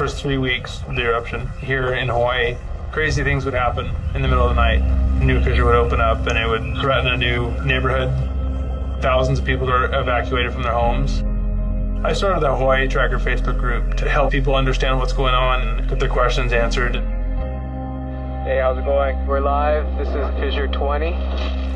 First three weeks of the eruption here in Hawaii, crazy things would happen in the middle of the night. A new fissure would open up and it would threaten a new neighborhood. Thousands of people were evacuated from their homes. I started the Hawaii Tracker Facebook group to help people understand what's going on and get their questions answered. Hey, how's it going? We're live. This is Fissure 20.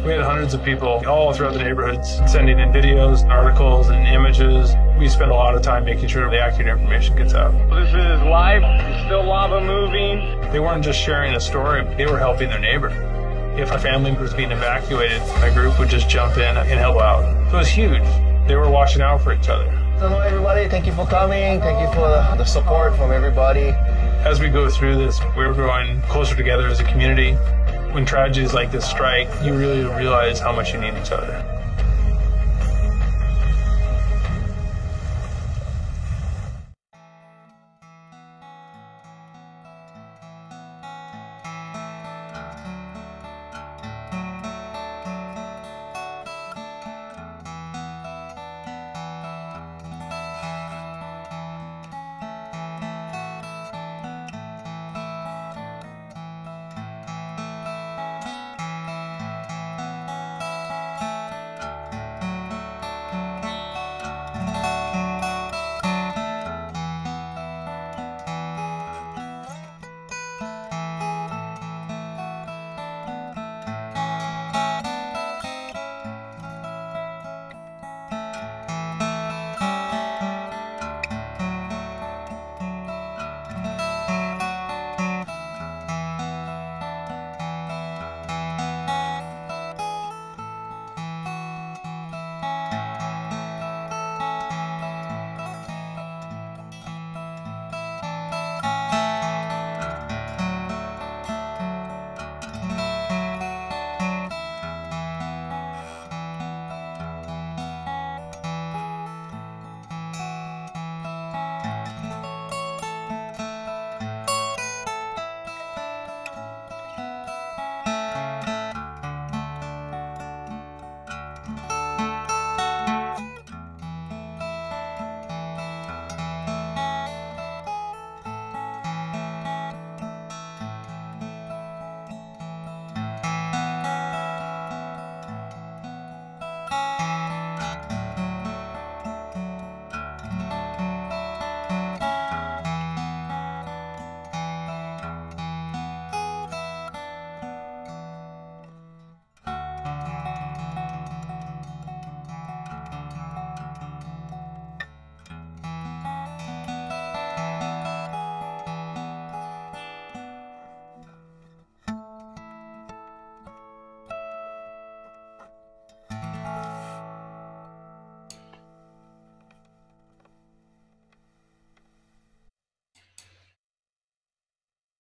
We had hundreds of people all throughout the neighborhoods sending in videos, articles, and images. We spent a lot of time making sure the accurate information gets out. This is live. Still lava moving. They weren't just sharing a story, they were helping their neighbor. If a family was being evacuated, my group would just jump in and help out. So it was huge. They were watching out for each other. Hello, everybody. Thank you for coming. Thank you for the, the support from everybody. As we go through this, we're growing closer together as a community. When tragedies like this strike, you really realize how much you need each other.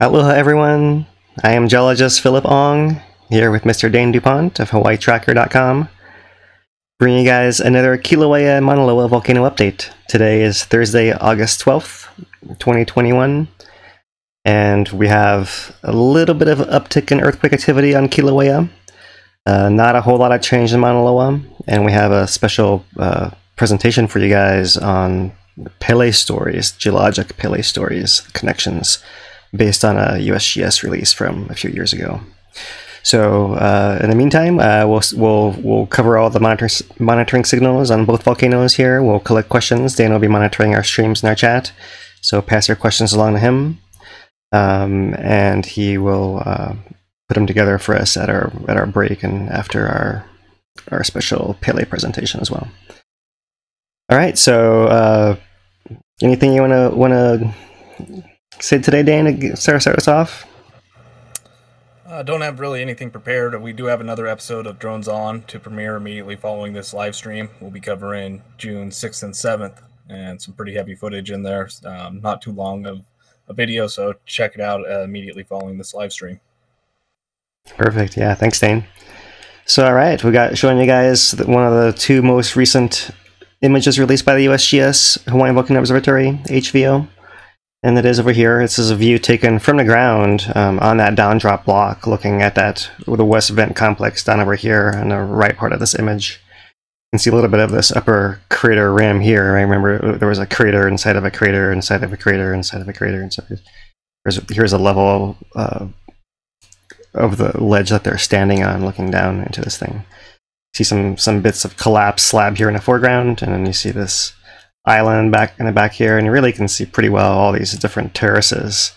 Aloha everyone, I am geologist Philip Ong, here with Mr. Dane DuPont of HawaiiTracker.com, bringing you guys another Kilauea Mauna Loa volcano update. Today is Thursday, August 12th, 2021, and we have a little bit of uptick in earthquake activity on Kilauea. Uh, not a whole lot of change in Mauna Loa, and we have a special uh, presentation for you guys on Pele stories, geologic Pele stories, connections based on a USGS release from a few years ago. So uh, in the meantime, uh, we'll, we'll, we'll cover all the monitor, monitoring signals on both volcanoes here. We'll collect questions. Dan will be monitoring our streams in our chat. So pass your questions along to him. Um, and he will uh, put them together for us at our at our break and after our our special Pele presentation as well. All right. So uh, anything you want to want to say today, Dan, to start, start us off? I uh, don't have really anything prepared. We do have another episode of Drones On to premiere immediately following this live stream. We'll be covering June 6th and 7th and some pretty heavy footage in there. Um, not too long of a video, so check it out uh, immediately following this live stream. Perfect. Yeah, thanks, Dane. So, all right, we got showing you guys one of the two most recent images released by the USGS Hawaiian Volcano Observatory, HVO. And it is over here. This is a view taken from the ground um, on that down drop block, looking at that with the west vent complex down over here on the right part of this image. You can see a little bit of this upper crater rim here. I remember there was a crater inside of a crater inside of a crater inside of a crater. And so here's, here's a level uh, of the ledge that they're standing on, looking down into this thing. See some some bits of collapsed slab here in the foreground, and then you see this island back in the back here, and you really can see pretty well all these different terraces,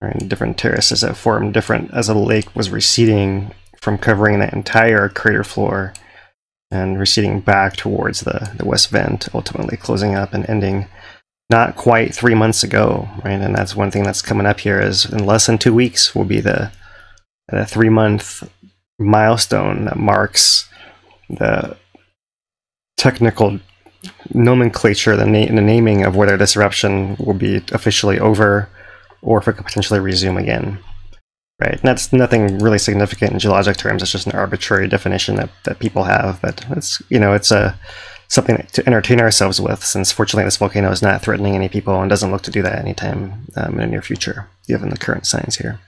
and Different terraces that formed different as the lake was receding from covering the entire crater floor and receding back towards the, the west vent, ultimately closing up and ending not quite three months ago, right? And that's one thing that's coming up here is in less than two weeks will be the, the three month milestone that marks the technical nomenclature, the, na- the naming of whether this eruption will be officially over or if it could potentially resume again. Right, and that's nothing really significant in geologic terms. It's just an arbitrary definition that, that people have, but it's you know it's a something to entertain ourselves with. Since fortunately this volcano is not threatening any people and doesn't look to do that anytime um, in the near future, given the current signs here.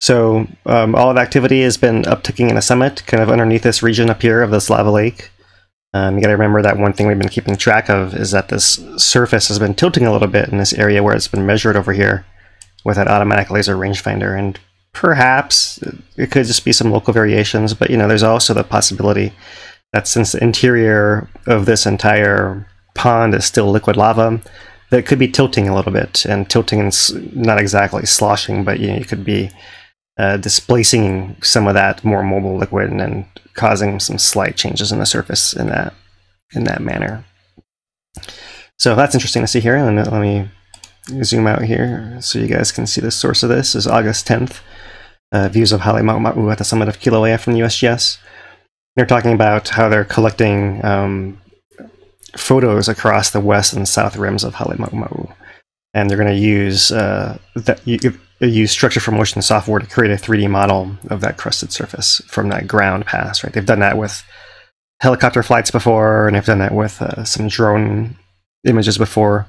So um, all of activity has been upticking in the summit, kind of underneath this region up here of this lava lake. Um, you got to remember that one thing we've been keeping track of is that this surface has been tilting a little bit in this area where it's been measured over here with that automatic laser rangefinder, and perhaps it could just be some local variations, but you know, there's also the possibility that since the interior of this entire pond is still liquid lava, that could be tilting a little bit, and tilting is not exactly sloshing, but you know, you could be uh, displacing some of that more mobile liquid and causing some slight changes in the surface in that in that manner. So that's interesting to see here. Me, let me zoom out here so you guys can see the source of this is August 10th uh, views of Halemaumau at the summit of Kilauea from the USGS. They're talking about how they're collecting um, photos across the west and south rims of Halemaumau. And they're going to use uh, that use structure from motion software to create a 3D model of that crusted surface from that ground pass. Right, they've done that with helicopter flights before, and they've done that with uh, some drone images before.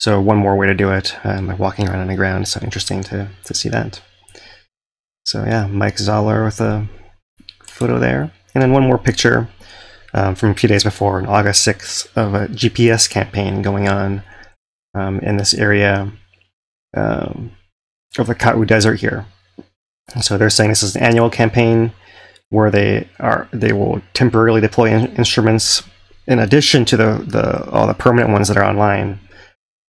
So one more way to do it, um, walking around on the ground. So interesting to to see that. So yeah, Mike Zoeller with a photo there. And then one more picture um, from a few days before, on August 6th, of a GPS campaign going on um, in this area um, of the Ka'u Desert here. So they're saying this is an annual campaign where they are they will temporarily deploy in instruments in addition to the, the all the permanent ones that are online,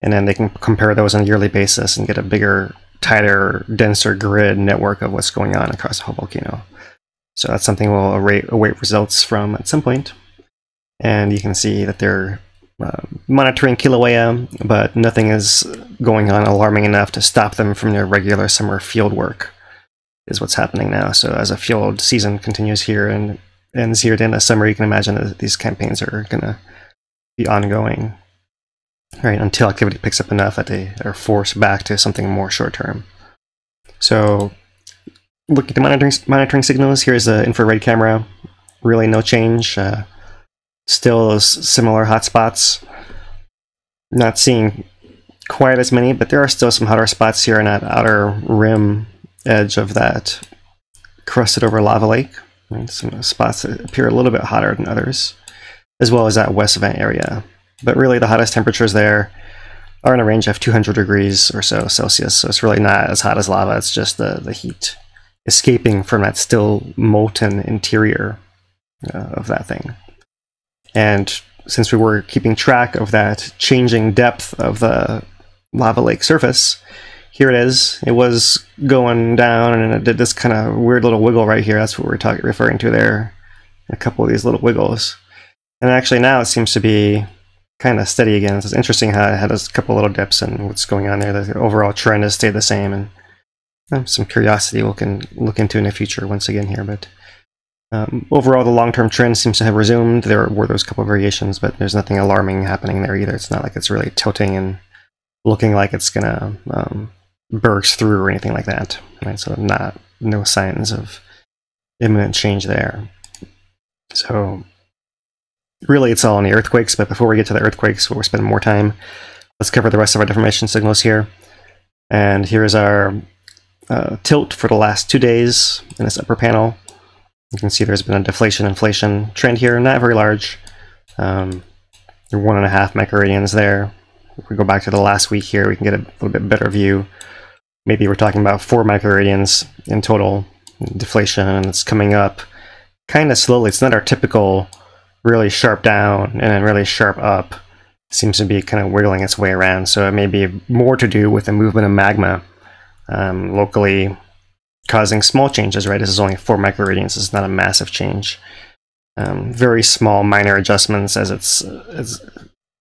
and then they can compare those on a yearly basis and get a bigger tighter, denser grid network of what's going on across the whole volcano. So that's something we'll await, await results from at some point. And you can see that they're uh, monitoring Kilauea, but nothing is going on alarming enough to stop them from their regular summer field work, is what's happening now. So as a field season continues here and ends here at the end of summer, you can imagine that these campaigns are going to be ongoing right, until activity picks up enough that they are forced back to something more short term. So, look at the monitoring, monitoring signals. Here's the infrared camera. Really no change. Uh, still those similar hotspots. Not seeing quite as many, but there are still some hotter spots here in that outer rim edge of that crusted over lava lake. Some spots that appear a little bit hotter than others, as well as that west vent area. But really, the hottest temperatures there are in a range of 200 degrees or so Celsius. So it's really not as hot as lava. It's just the, the heat escaping from that still molten interior uh, of that thing. And since we were keeping track of that changing depth of the lava lake surface, here it is. It was going down and it did this kind of weird little wiggle right here. That's what we're talking referring to there. A couple of these little wiggles. And actually now it seems to be kind of steady again. It's interesting how it had a couple little dips and what's going on there. The overall trend has stayed the same, and um, some curiosity we can look into in the future once again here. But um, overall, the long-term trend seems to have resumed. There were those couple variations, but there's nothing alarming happening there either. It's not like it's really tilting and looking like it's gonna um, burst through or anything like that. Right? So not no signs of imminent change there. So really it's all on the earthquakes, but before we get to the earthquakes, where we spend more time, let's cover the rest of our deformation signals here. And here's our uh, tilt for the last two days in this upper panel. You can see there's been a deflation inflation trend here, not very large. Um, one and a half microradians there. If we go back to the last week here, we can get a little bit better view. Maybe we're talking about four microradians in total deflation, and it's coming up kind of slowly. It's not our typical really sharp down and then really sharp up. It seems to be kind of wiggling its way around. So it may be more to do with the movement of magma um, locally causing small changes, right? This is only four microradians. It's not a massive change. Um, very small, minor adjustments as it's as,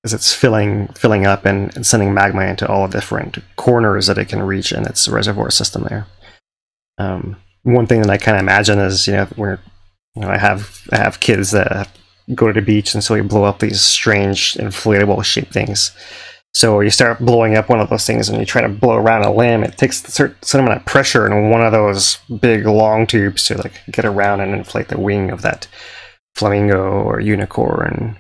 as it's filling filling up and, and, sending magma into all the different corners that it can reach in its reservoir system there. Um, one thing that I kind of imagine is, you know, where you know, I have I have kids that go to the beach and so we blow up these strange inflatable shaped things. So you start blowing up one of those things and you try to blow around a limb. It takes a certain amount of pressure in one of those big long tubes to like get around and inflate the wing of that flamingo or unicorn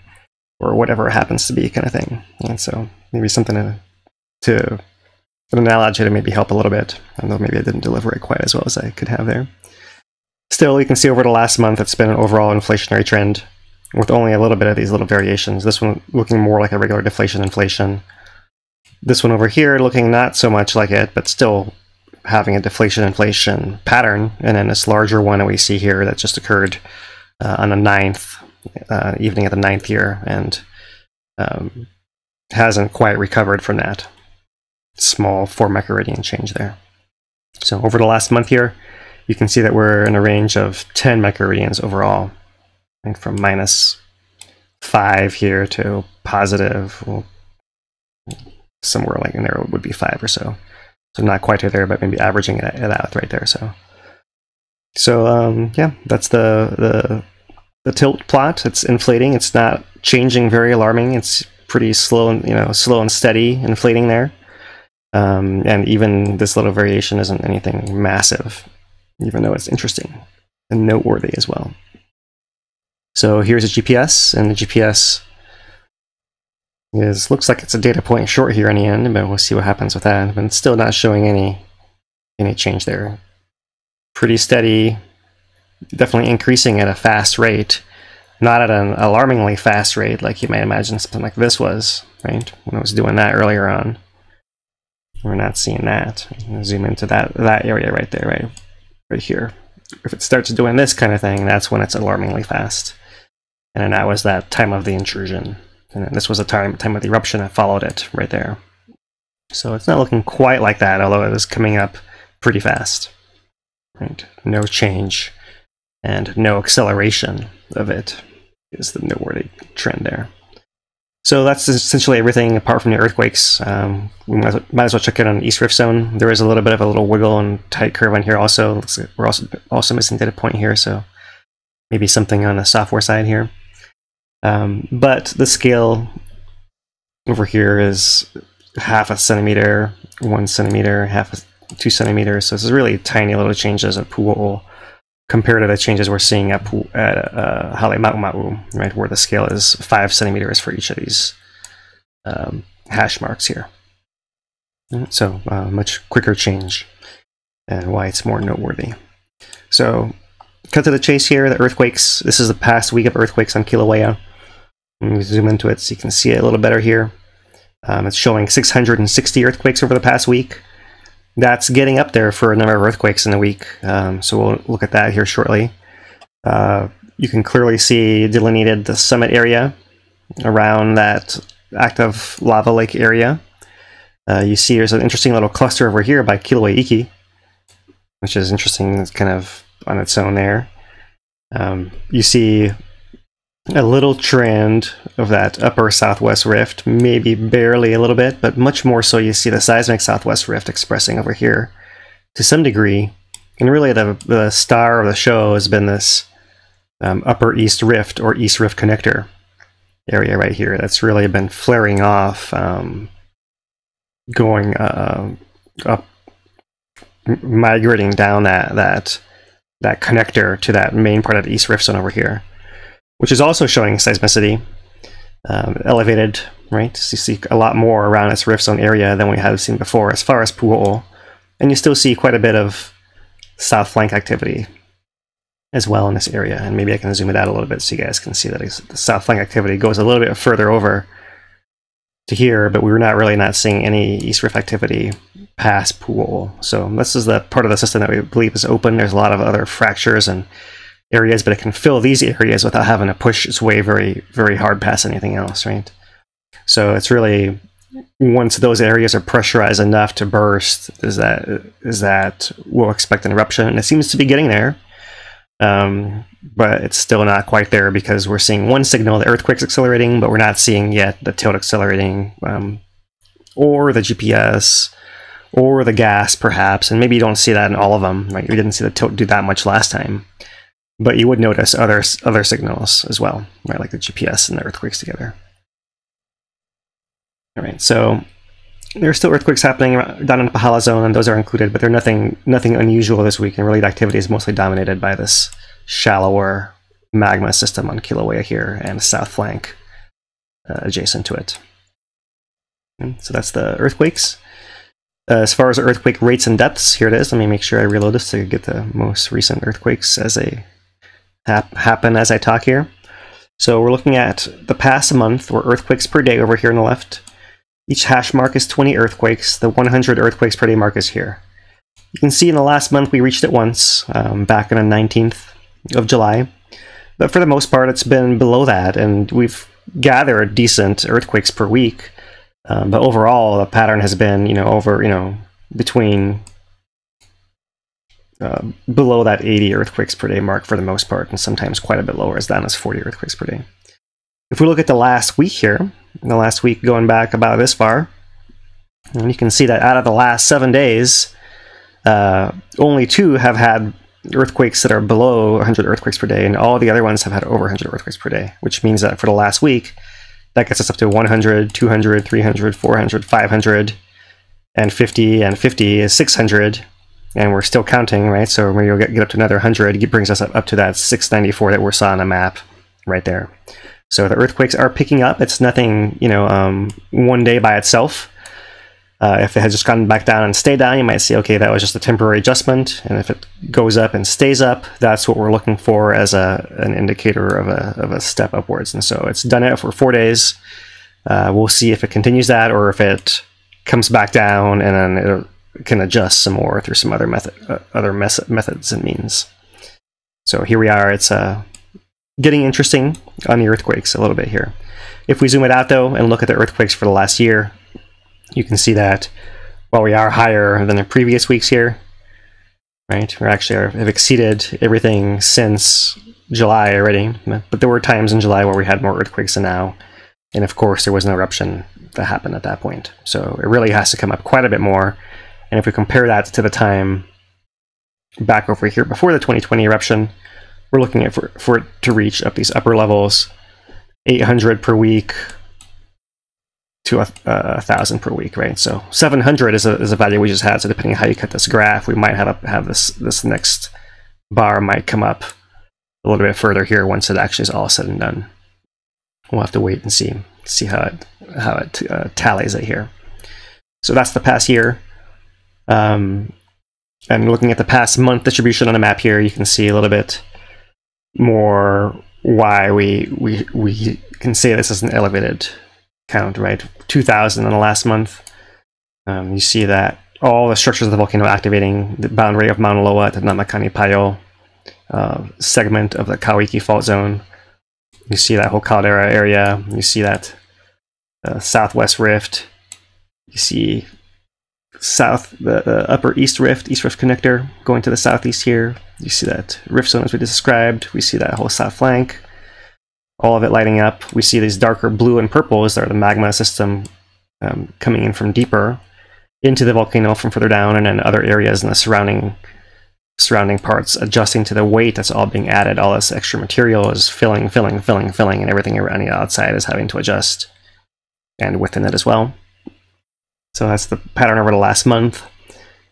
or whatever it happens to be kind of thing. And so maybe something to, to an analogy to maybe help a little bit. Although maybe I didn't deliver it quite as well as I could have there. Still, you can see over the last month it's been an overall inflationary trend with only a little bit of these little variations. This one looking more like a regular deflation inflation this one over here looking not so much like it, but still having a deflation inflation pattern. And then this larger one that we see here that just occurred uh, on the ninth, uh, evening of the ninth year, and um, hasn't quite recovered from that small 4 microradian change there. So over the last month here, you can see that we're in a range of 10 microradians overall, and from minus 5 here to positive, somewhere like in there would be five or so. So not quite there, but maybe averaging it, it out right there. So, so um, yeah, that's the the the tilt plot. It's inflating. It's not changing very alarming. It's pretty slow and you know slow and steady inflating there. Um, and even this little variation isn't anything massive, even though it's interesting and noteworthy as well. So here's a GPS, and the GPS looks like it's a data point short here in the end, but we'll see what happens with that. But it's still not showing any any change there. Pretty steady, definitely increasing at a fast rate, not at an alarmingly fast rate like you might imagine something like this was, right? When I was doing that earlier on. We're not seeing that. Zoom into that that area right there, right, right here. If it starts doing this kind of thing, that's when it's alarmingly fast. And that was that time of the intrusion. And this was the time, time of the eruption that followed it right there. So it's not looking quite like that, although it is coming up pretty fast. Right? No change and no acceleration of it is the noteworthy trend there. So that's essentially everything apart from the earthquakes. Um, we might, might, as well check it on East Rift Zone. There is a little bit of a little wiggle and tight curve on here also. We're also also missing data point here, so maybe something on the software side here. Um, but the scale over here is half a centimeter, one centimeter, half a, two centimeters. So this is really tiny little changes at Pu'u'o'o compared to the changes we're seeing at, Pu at uh, Halemaumau, right, where the scale is five centimeters for each of these um, hash marks here. So uh, much quicker change and why it's more noteworthy. So cut to the chase here, the earthquakes. This is the past week of earthquakes on Kilauea. Let me zoom into it so you can see it a little better here. Um, it's showing 660 earthquakes over the past week. That's getting up there for a number of earthquakes in the week, um, so we'll look at that here shortly. Uh, you can clearly see delineated the summit area around that active lava lake area. Uh, you see there's an interesting little cluster over here by Kilauea Iki, which is interesting. It's kind of on its own there. Um, you see a little trend of that upper southwest rift, maybe barely a little bit, but much more so you see the seismic southwest rift expressing over here to some degree. And really the, the star of the show has been this um, upper east rift or east rift connector area right here. That's really been flaring off, um, going uh, up, migrating down that, that, that connector to that main part of the east rift zone over here which is also showing seismicity um, elevated, right? So you see a lot more around its rift zone area than we have seen before as far as Pu'u'o'o. And you still see quite a bit of south flank activity as well in this area. And maybe I can zoom it out a little bit so you guys can see that the south flank activity goes a little bit further over to here, but we were not really not seeing any east rift activity past pool. So this is the part of the system that we believe is open. There's a lot of other fractures and areas, but it can fill these areas without having to push its way very, very hard past anything else, right? So it's really once those areas are pressurized enough to burst, is that is that we'll expect an eruption, and it seems to be getting there. Um, but it's still not quite there because we're seeing one signal, the earthquake's accelerating, but we're not seeing yet the tilt accelerating, um, or the GPS, or the gas, perhaps. And maybe you don't see that in all of them. Right? We didn't see the tilt do that much last time, but you would notice other other signals as well, right? Like the GPS and the earthquakes together. All right, so there are still earthquakes happening down in the Pahala zone, and those are included, but they're nothing nothing unusual this week. And really, the activity is mostly dominated by this shallower magma system on Kilauea here and south flank uh, adjacent to it. And so that's the earthquakes. Uh, as far as earthquake rates and depths, here it is. Let me make sure I reload this to get the most recent earthquakes as they hap happen as I talk here. So we're looking at the past month, or earthquakes per day over here on the left. Each hash mark is 20 earthquakes. The 100 earthquakes per day mark is here. You can see in the last month we reached it once, um, back on the 19th of July. But for the most part, it's been below that, and we've gathered decent earthquakes per week. Um, but overall, the pattern has been, you know, over, you know, between uh, below that 80 earthquakes per day mark for the most part, and sometimes quite a bit lower, as down as 40 earthquakes per day. If we look at the last week here, the last week going back about this far, and you can see that out of the last seven days, uh, only two have had earthquakes that are below 100 earthquakes per day, and all the other ones have had over 100 earthquakes per day, which means that for the last week, that gets us up to 100, 200, 300, 400, 500, and 50, and 50 is 600, and we're still counting, right? So when you get, get up to another 100, it brings us up, up to that 694 that we saw on the map right there. So the earthquakes are picking up. It's nothing, you know, um, one day by itself. Uh, if it had just gone back down and stayed down, you might see, okay, that was just a temporary adjustment. And if it goes up and stays up, that's what we're looking for as a an indicator of a, of a step upwards. And so it's done it for four days. Uh, we'll see if it continues that or if it comes back down and then can adjust some more through some other method, uh, other methods and means. So here we are. It's uh, getting interesting on the earthquakes a little bit here. If we zoom it out though and look at the earthquakes for the last year, you can see that while we are higher than the previous weeks here, right, we actually are, have exceeded everything since July already. But there were times in July where we had more earthquakes than now. And of course, there was an eruption that happened at that point. So it really has to come up quite a bit more. And if we compare that to the time back over here before the 2020 eruption, we're looking at for, for it to reach up these upper levels, 800 per week to a, a thousand per week, right? So 700 is a, is a value we just had. So depending on how you cut this graph, we might have a, have this this next bar might come up a little bit further here once it actually is all said and done. We'll have to wait and see see how it how it uh, tallies it here. So that's the past year. Um, and looking at the past month distribution on the map here, you can see a little bit more why we we we can say this is an elevated count, right? 2,000 in the last month. Um, you see that all the structures of the volcano activating the boundary of Mauna Loa to Namakanipaio uh, segment of the Ka'oiki fault zone. You see that whole caldera area. You see that uh, southwest rift. You see south, the, the, upper east rift, east rift connector going to the southeast here. You see that rift zone as we described. We see that whole south flank, all of it lighting up. We see these darker blue and purples that are the magma system um, coming in from deeper into the volcano from further down, and then other areas in the surrounding surrounding parts adjusting to the weight that's all being added. All this extra material is filling, filling, filling, filling, and everything around the outside is having to adjust, and within it as well. So that's the pattern over the last month.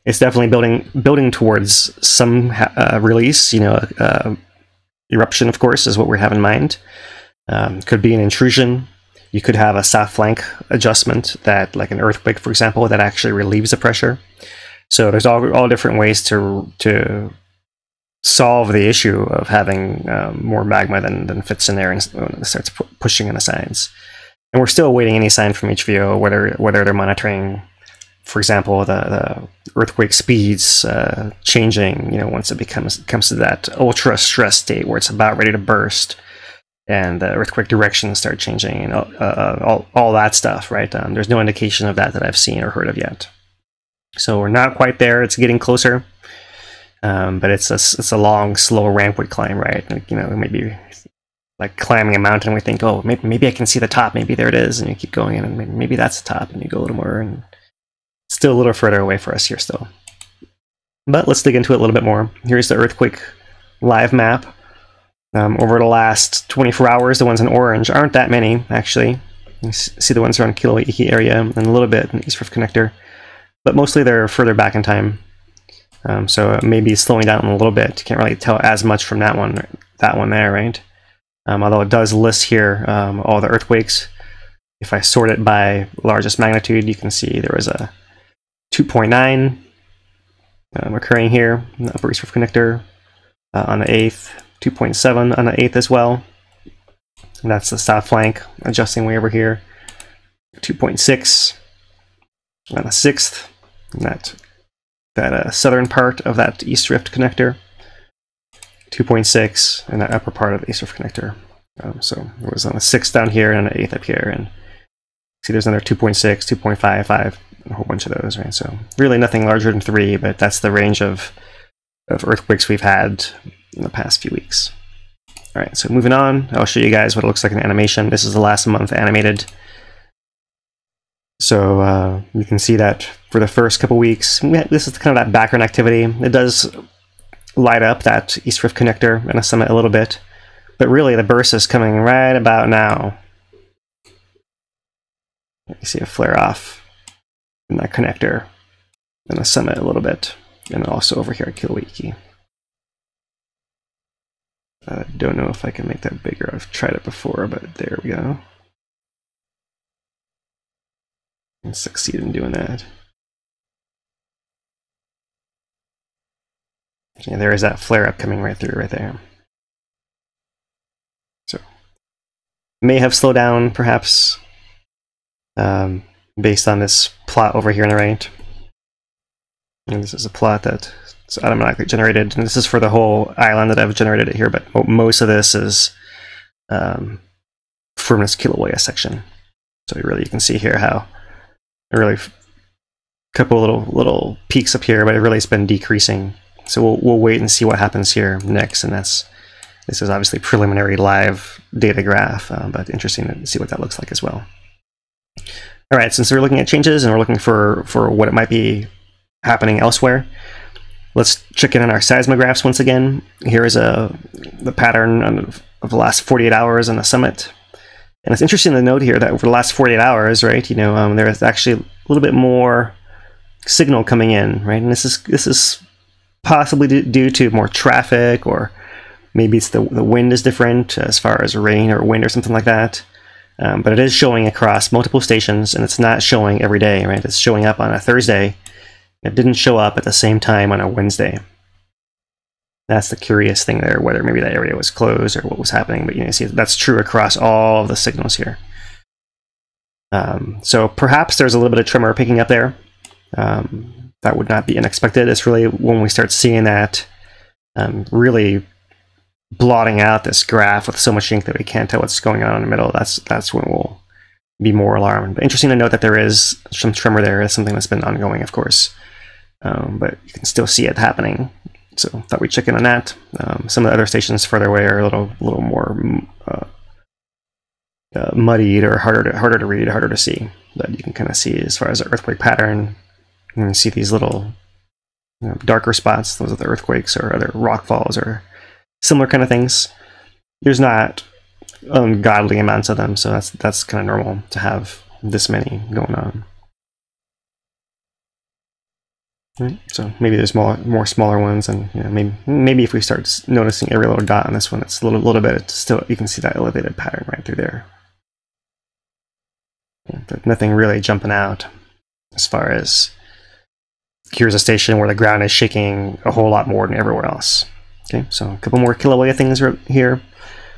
It's definitely building building towards some uh, release. You know, uh, eruption, of course, is what we have in mind. Um, could be an intrusion. You could have a south flank adjustment that, like an earthquake, for example, that actually relieves the pressure. So there's all, all different ways to to solve the issue of having um, more magma than, than fits in there and starts pu- pushing in the sides. And we're still awaiting any sign from HVO whether whether they're monitoring, for example, the, the earthquake speeds uh, changing. You know, once it becomes comes to that ultra stress state where it's about ready to burst, and the earthquake directions start changing, and all, uh, all, all that stuff. Right? Um, there's no indication of that that I've seen or heard of yet. So we're not quite there. It's getting closer. Um, but it's a it's a long, slow rampwood climb, right? Like, you know, maybe like climbing a mountain. We think, oh, maybe, maybe I can see the top. Maybe there it is, and you keep going in, and maybe, maybe that's the top, and you go a little more, and still a little further away for us here still. But let's dig into it a little bit more. Here's the earthquake live map. Um, over the last 24 hours, the ones in orange aren't that many actually. You see the ones around Kilauea area and a little bit in East Rift Connector, but mostly they're further back in time. Um, so maybe slowing down a little bit. You can't really tell as much from that one, that one there, right? Um, although it does list here um, all the earthquakes. If I sort it by largest magnitude, you can see there was a 2.9 um, occurring here in the Upper East Rift Connector uh, on the 8th, 2.7 on the 8th as well. And that's the south flank, adjusting way over here. 2.6 on the 6th, that that uh, southern part of that East Rift connector, 2.6, in that upper part of the Rift connector. Um, so it was on the 6th down here and an 8th up here. And see there's another 2.6, 2.55, a whole bunch of those, right? So really nothing larger than 3, but that's the range of, of earthquakes we've had in the past few weeks. All right, so moving on, I'll show you guys what it looks like in animation. This is the last month animated. So uh, you can see that for the first couple weeks, this is kind of that background activity. It does light up that East Rift connector and a summit a little bit, but really the burst is coming right about now. You see a flare off in that connector and a summit a little bit, and also over here at Kilauea Iki. I don't know if I can make that bigger. I've tried it before, but there we go. And succeed in doing that. Yeah, there is that flare up coming right through right there. So, may have slowed down perhaps um, based on this plot over here on the right. And this is a plot that automatically generated, and this is for the whole island that I've generated it here, but most of this is um, from this Kilauea section. So really you can see here how really a couple little little peaks up here, but it really has been decreasing. So we'll, we'll wait and see what happens here next, and that's this is obviously preliminary live data graph, uh, but interesting to see what that looks like as well. All right, since we're looking at changes and we're looking for, for what it might be happening elsewhere, let's check in on our seismographs once again. Here is a the pattern of, the last 48 hours on the summit. And it's interesting to note here that over the last 48 hours, right, you know, um, there's actually a little bit more signal coming in, right? And this is this is possibly due to more traffic, or maybe it's the the wind is different as far as rain or wind or something like that. Um, but it is showing across multiple stations, and it's not showing every day, right? It's showing up on a Thursday. It didn't show up at the same time on a Wednesday that's the curious thing there, whether maybe that area was closed or what was happening. But you know, see that's true across all of the signals here. Um, so perhaps there's a little bit of tremor picking up there. Um, that would not be unexpected. It's really when we start seeing that um, really blotting out this graph with so much ink that we can't tell what's going on in the middle. That's that's when we'll be more alarmed. But interesting to note that there is some tremor there. It's something that's been ongoing, of course, um, but you can still see it happening so thought we'd check in on that. Um, some of the other stations further away are a little, little more uh, uh, muddied or harder to, harder to read, harder to see. But you can kind of see as far as the earthquake pattern. You can see these little you know, darker spots. Those are the earthquakes or other rock falls or similar kind of things. There's not ungodly amounts of them, so that's that's kind of normal to have this many going on. Right. So maybe there's more more smaller ones, and you know, maybe maybe if we start noticing every little dot on this one, it's a little little bit. still you can see that elevated pattern right through there. Yeah, nothing really jumping out as far as here's a station where the ground is shaking a whole lot more than everywhere else. Okay, so a couple more Kilauea things here.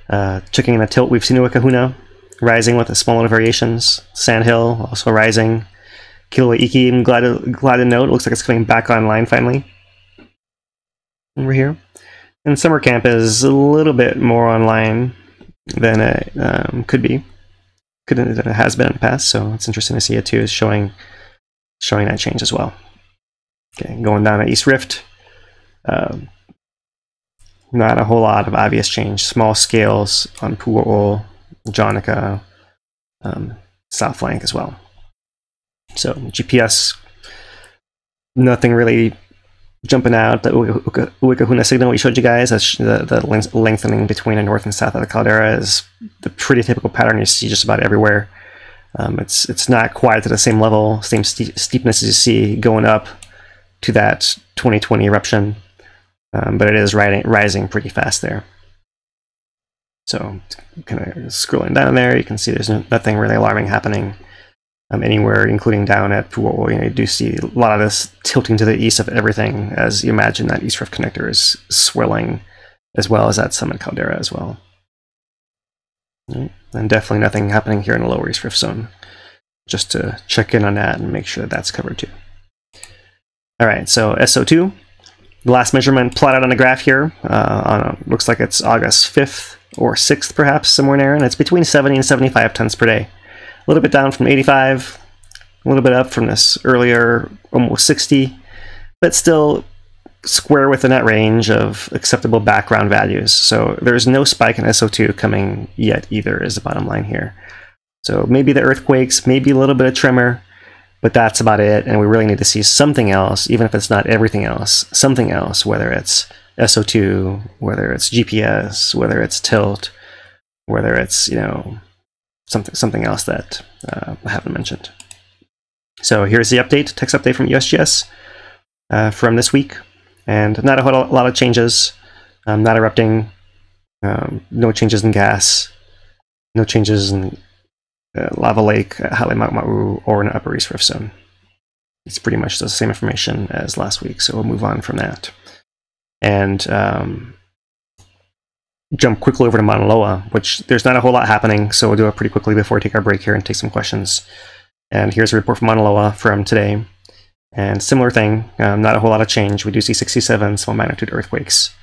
Uh, checking in the tilt, we've seen Uwekahuna rising with a small little variations. Sandhill also rising. Kilauea Iki, I'm glad to, glad to note, looks like it's coming back online finally. Over here. And summer camp is a little bit more online than it um, could be, could than it has been in the past. So it's interesting to see it too, is showing showing that change as well. Okay, going down to East Rift. Um, not a whole lot of obvious change. Small scales on Pu'u'o, Jonica, um, South Flank as well. So GPS, nothing really jumping out. The Uwekahuna signal we showed you guys, the, the lengthening between the north and south of the caldera is the pretty typical pattern you see just about everywhere. Um, it's it's not quite to the same level, same steepness as you see going up to that 2020 eruption, um, but it is rising pretty fast there. So kind of scrolling down there, you can see there's nothing really alarming happening um, anywhere, including down at Pu'u'o. You, know, you do see a lot of this tilting to the east of everything as you imagine that East Rift connector is swelling as well as that Summit Caldera as well. And definitely nothing happening here in the lower East Rift zone. Just to check in on that and make sure that that's covered too. All right, so SO2, the last measurement plotted on the graph here, uh, a, looks like it's August 5th or 6th perhaps, somewhere in there, and it's between 70 and 75 tons per day a little bit down from 85, a little bit up from this earlier, almost 60, but still square within that range of acceptable background values. So there's no spike in SO2 coming yet either is the bottom line here. So maybe the earthquakes, maybe a little bit of tremor, but that's about it. And we really need to see something else, even if it's not everything else, something else, whether it's SO2, whether it's GPS, whether it's tilt, whether it's, you know, something something else that uh, I haven't mentioned. So here's the update, text update from USGS uh, from this week, and not a whole lot of changes. Um, not erupting, um, no changes in gas, no changes in uh, Lava Lake, uh, Halemaumau, or in Upper East Rift Zone. It's pretty much the same information as last week, so we'll move on from that. And um, jump quickly over to Mauna Loa, which there's not a whole lot happening, so we'll do it pretty quickly before we take our break here and take some questions. And here's a report from Mauna Loa from today. And similar thing, um, not a whole lot of change. We do see 67 small magnitude earthquakes,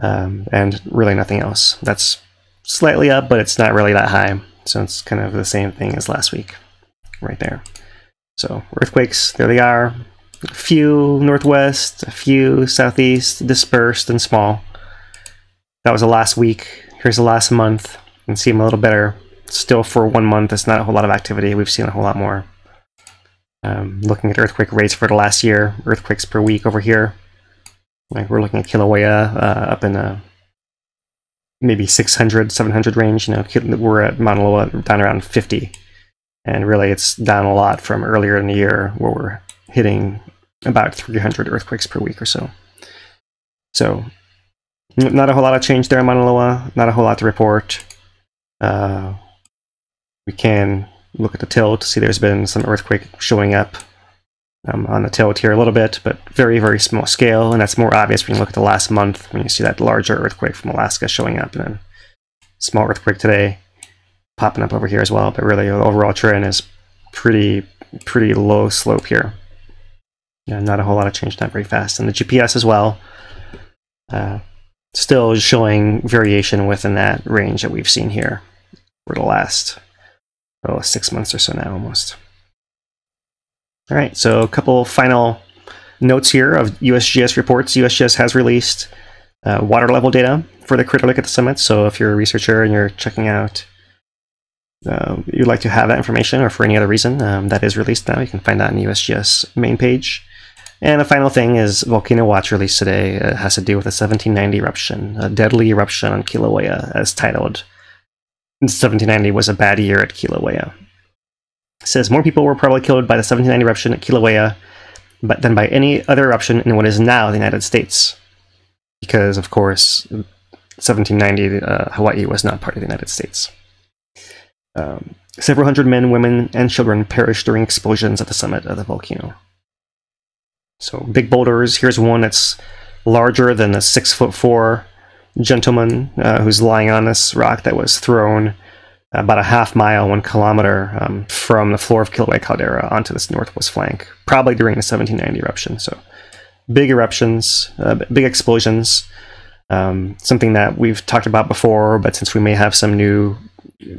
um, and really nothing else. That's slightly up, but it's not really that high. So it's kind of the same thing as last week, right there. So earthquakes, there they are. A few northwest, a few southeast, dispersed and small. That was the last week. Here's the last month. You can see them a little better. Still for one month, it's not a whole lot of activity. We've seen a whole lot more. Um, looking at earthquake rates for the last year, earthquakes per week over here. Like we're looking at Kilauea uh, up in the maybe 600, 700 range. You know, we're at Mauna Loa down around 50. And really, it's down a lot from earlier in the year where we're hitting about 300 earthquakes per week or so. So not a whole lot of change there in Mauna Loa. Not a whole lot to report. Uh, we can look at the tilt to see there's been some earthquake showing up um, on the tilt here a little bit, but very, very small scale. And that's more obvious when you look at the last month when you see that larger earthquake from Alaska showing up and then small earthquake today popping up over here as well. But really, the overall trend is pretty, pretty low slope here. Yeah, not a whole lot of change, not very fast. And the GPS as well. Uh, still showing variation within that range that we've seen here for the last oh, six months or so now almost. All right, so a couple final notes here of USGS reports. USGS has released uh, water level data for the Crater Lake at the summit. So if you're a researcher and you're checking out, uh, you'd like to have that information or for any other reason, um, that is released now. You can find that on the USGS main page. And the final thing is Volcano Watch released today. It has to do with a 1790 eruption, a deadly eruption on Kilauea, as titled 1790 was a bad year at Kilauea. Says more people were probably killed by the 1790 eruption at Kilauea but than by any other eruption in what is now the United States. Because, of course, 1790, uh, Hawaii was not part of the United States. Um, several hundred men, women, and children perished during explosions at the summit of the volcano. So big boulders. Here's one that's larger than the six foot four gentleman uh, who's lying on this rock that was thrown about a half mile, one kilometer um, from the floor of Kilauea caldera onto this northwest flank, probably during the 1790 eruption. So, big eruptions, uh, big explosions. Um, something that we've talked about before, but since we may have some new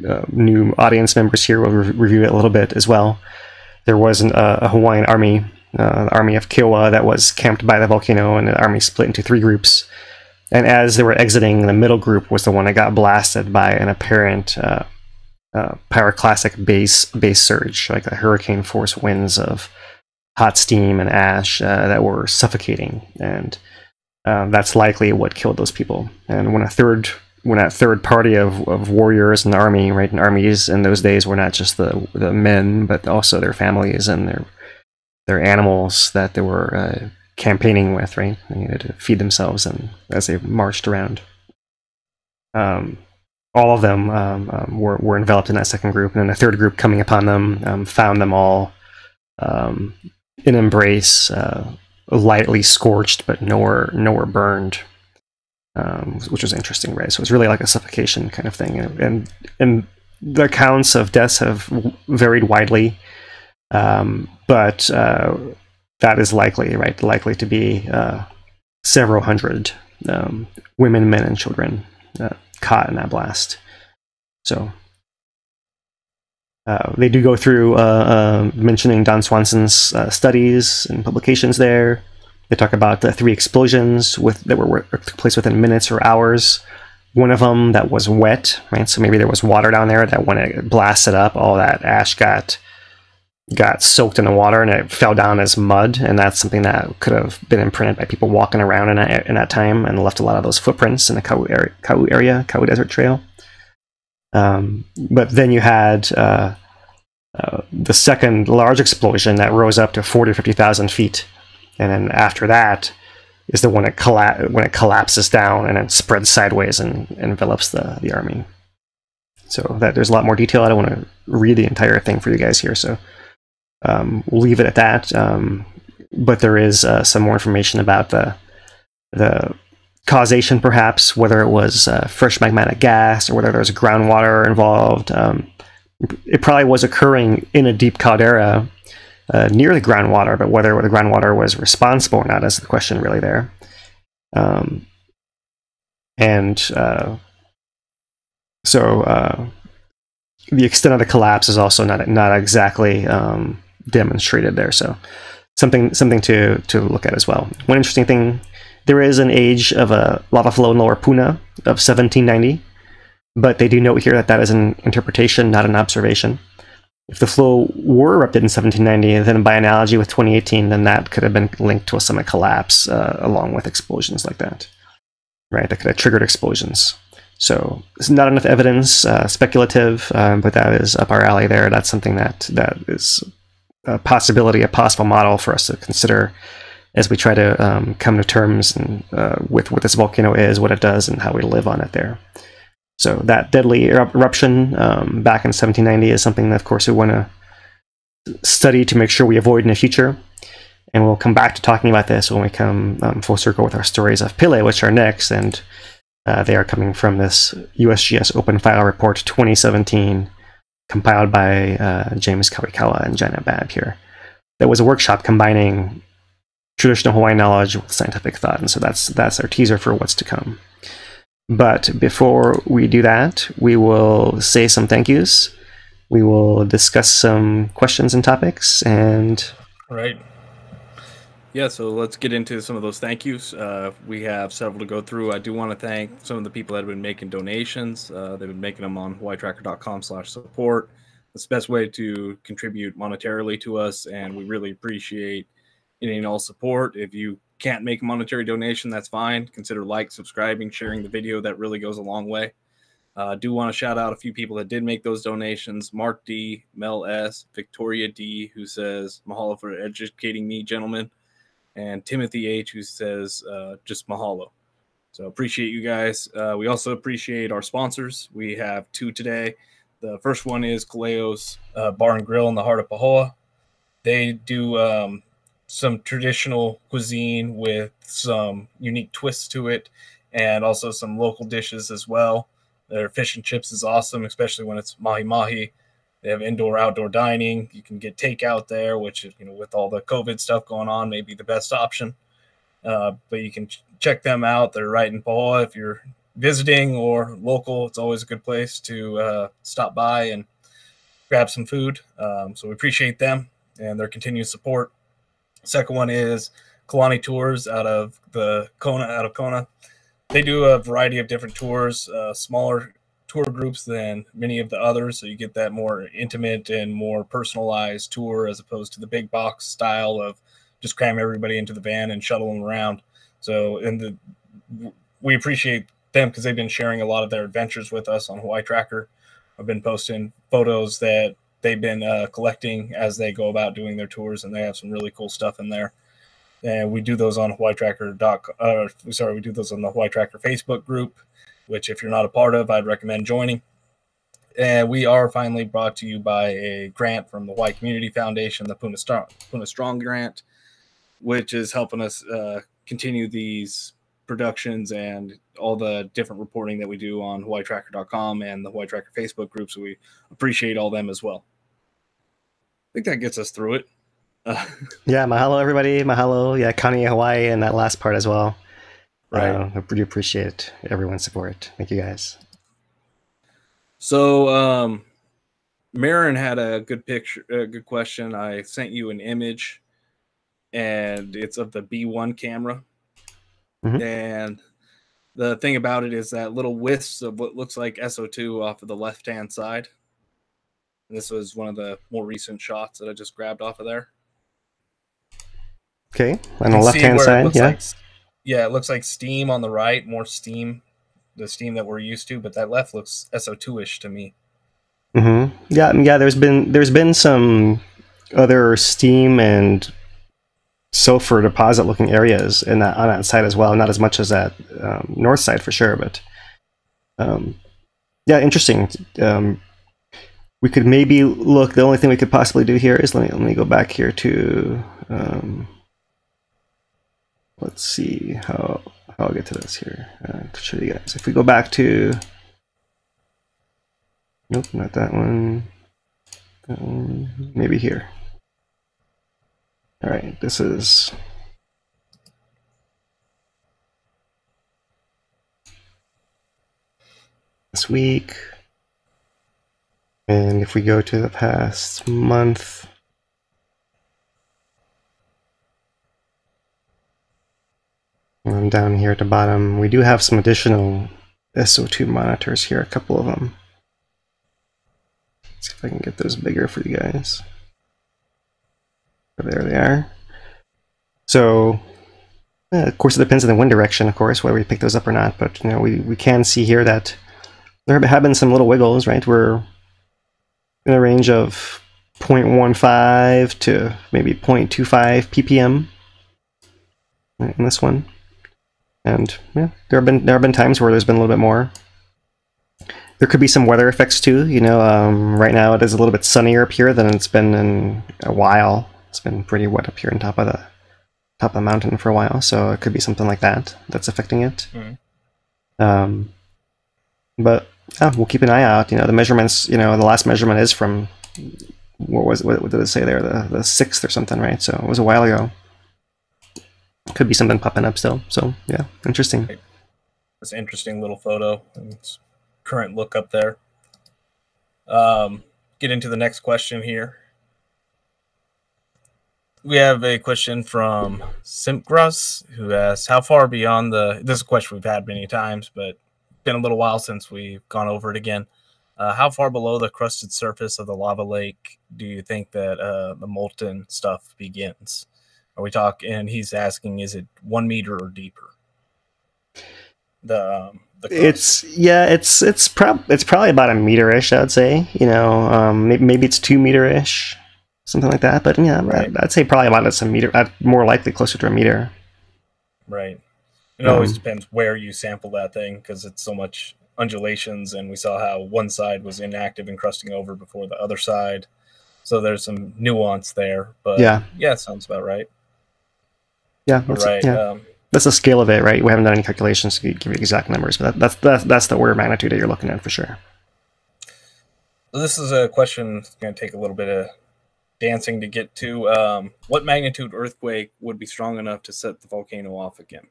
uh, new audience members here, we'll re- review it a little bit as well. There was an, uh, a Hawaiian army, uh, the army of Keoua, that was camped by the volcano, and the army split into three groups. And as they were exiting, the middle group was the one that got blasted by an apparent uh, uh, pyroclastic base base surge, like a hurricane force winds of hot steam and ash uh, that were suffocating, and um, that's likely what killed those people. And when a third when that third party of, of warriors in the army, right, and armies in those days were not just the the men, but also their families and their their animals that they were uh, campaigning with, right? They needed to feed themselves and as they marched around. Um, all of them um, um, were, were enveloped in that second group, and then a third group coming upon them um, found them all um, in embrace, uh, lightly scorched, but nowhere nowhere burned, um, which was interesting, right? So it was really like a suffocation kind of thing, and and, and the accounts of deaths have varied widely, but uh, that is likely, right? Likely to be uh, several hundred women, men, and children. Uh, caught in that blast. So uh, they do go through uh, uh, mentioning Don Swanson's uh, studies and publications there. They talk about the three explosions with that were took place within minutes or hours. One of them that was wet, right? So maybe there was water down there that when it blasted up, all that ash got got soaked in the water and it fell down as mud, and that's something that could have been imprinted by people walking around in that, in that time and left a lot of those footprints in the Kau area, Kau, area, Kau Desert Trail. Um, but then you had uh, uh, the second large explosion that rose up to 40 or 50,000 feet. And then after that is the one that colla- when it collapses down and it spreads sideways and envelops the, the army. So that there's a lot more detail. I don't want to read the entire thing for you guys here. So um, we'll leave it at that. Um, but there is uh, some more information about the the causation, perhaps whether it was uh, fresh magmatic gas or whether there was groundwater involved. Um, it probably was occurring in a deep caldera uh, near the groundwater, but whether the groundwater was responsible or not is the question really there. Um, and uh, so uh, the extent of the collapse is also not not exactly um, demonstrated there. So something something to to look at as well. One interesting thing, there is an age of a lava flow in Lower Puna of 1790, but they do note here that that is an interpretation, not an observation. If the flow were erupted in 1790, then by analogy with 2018, then that could have been linked to a summit collapse uh, along with explosions like that, right? That could have triggered explosions. So it's not enough evidence, uh, speculative, um, but that is up our alley there. That's something that that is a possibility, a possible model for us to consider as we try to um, come to terms and, uh, with what this volcano is, what it does, and how we live on it there. So that deadly eruption um, back in 1790 is something that, of course, we want to study to make sure we avoid in the future. And we'll come back to talking about this when we come um, full circle with our stories of Pele, which are next. And uh, they are coming from this USGS Open File Report 2017 compiled by uh, James Kauahikaua and Janet Babb here. That was a workshop combining traditional Hawaiian knowledge with scientific thought, and so that's that's our teaser for what's to come. But before we do that, we will say some thank yous. We will discuss some questions and topics, and right. Yeah, so let's get into some of those thank yous. Uh, we have several to go through. I do want to thank some of the people that have been making donations. Uh, they've been making them on hawaiitracker.com slash support. It's the best way to contribute monetarily to us, and we really appreciate any and all support. If you can't make a monetary donation, that's fine. Consider like, subscribing, sharing the video. That really goes a long way. Uh, I do want to shout out a few people that did make those donations Mark D, Mel S, Victoria D, who says, Mahalo for educating me, gentlemen and Timothy H, who says uh, just mahalo. So appreciate you guys. Uh, we also appreciate our sponsors. We have two today. The first one is Kaleo's uh, Bar and Grill in the heart of Pahoa. They do um, some traditional cuisine with some unique twists to it, and also some local dishes as well. Their fish and chips is awesome, especially when it's mahi mahi. They have indoor outdoor dining. You can get takeout there, which is you know with all the COVID stuff going on, may be the best option. Uh, but you can ch- check them out. They're right in Paul. If you're visiting or local, it's always a good place to uh, stop by and grab some food. Um, so we appreciate them and their continued support. Second one is Kalani Tours out of the Kona, out of Kona. They do a variety of different tours, uh, smaller tour groups than many of the others, so you get that more intimate and more personalized tour as opposed to the big box style of just cram everybody into the van and shuttle them around. So, and the we appreciate them because they've been sharing a lot of their adventures with us on Hawaii Tracker. I've been posting photos that they've been uh, collecting as they go about doing their tours, and they have some really cool stuff in there. And we do those on Hawaii Tracker. Uh, sorry, we do those on the Hawaii Tracker Facebook group, which if you're not a part of, I'd recommend joining. And we are finally brought to you by a grant from the Hawaii Community Foundation, the Puna Strong, Puna Strong grant, which is helping us uh, continue these productions and all the different reporting that we do on hawaiitracker.com and the Hawaii Tracker Facebook group. So we appreciate all them as well. I think that gets us through it. Uh, yeah, mahalo everybody. Mahalo. Yeah, Connie Hawaii and that last part as well. Right. Uh, I really appreciate everyone's support. Thank you guys. So, um, Marin had a good picture, a good question. I sent you an image, and it's of the B1 camera. Mm-hmm. And the thing about it is that little wisps of what looks like SO2 off of the left hand side. This was one of the more recent shots that I just grabbed off of there. Okay, on the left hand side, yeah. Like, yeah, it looks like steam on the right, more steam, the steam that we're used to, but that left looks SO2 ish to me. Mm-hmm. Yeah, yeah. There's been there's been some other steam and sulfur deposit looking areas in that on that side as well. Not as much as that um, north side for sure, but um, yeah, interesting. Um, we could maybe look. The only thing we could possibly do here is let me let me go back here to. Um, let's see how how I'll get to this here uh, to show you guys. If we go back to, nope, not that one. Um, maybe here. All right, this is this week. And if we go to the past month, and down here at the bottom, we do have some additional SO2 monitors here, a couple of them. Let's see if I can get those bigger for you guys. Oh, there they are. So, of course, it depends on the wind direction, of course, whether we pick those up or not. But you know, we we can see here that there have been some little wiggles, right? We're in a range of 0.15 to maybe 0.25 ppm in this one. And yeah, there have been there have been times where there's been a little bit more. There could be some weather effects too. You know, um, right now it is a little bit sunnier up here than it's been in a while. It's been pretty wet up here on top of the top of the mountain for a while, so it could be something like that that's affecting it. Mm. Um, but yeah, we'll keep an eye out. You know, the measurements. You know, the last measurement is from what was what, what did it say there? The the sixth or something, right? So it was a while ago. Could be something popping up still. So yeah, interesting. This interesting little photo. It's current look up there. Um, get into the next question here we have a question from Simpgras who asks, "How far beyond the?" This is a question we've had many times, but been a little while since we've gone over it again. Uh, how far below the crusted surface of the lava lake do you think that uh, the molten stuff begins? Are we talking? And he's asking, is it one meter or deeper? The, um, the it's yeah, it's it's prob it's probably about a meter ish. I'd say you know um, maybe, maybe it's two meter ish something like that. But yeah, right. I'd, I'd, say probably about a meter. I'd more likely closer to a meter. Right. It um, always depends where you sample that thing because it's so much undulations, and we saw how one side was inactive and crusting over before the other side. So there's some nuance there, but yeah, yeah, sounds about right. Yeah, that's, right. yeah. Um, that's the scale of it, right? We haven't done any calculations to give you exact numbers, but that, that's that's that's the order of magnitude that you're looking at for sure. this is a question that's going to take a little bit of dancing to get to. Um, what magnitude earthquake would be strong enough to set the volcano off again?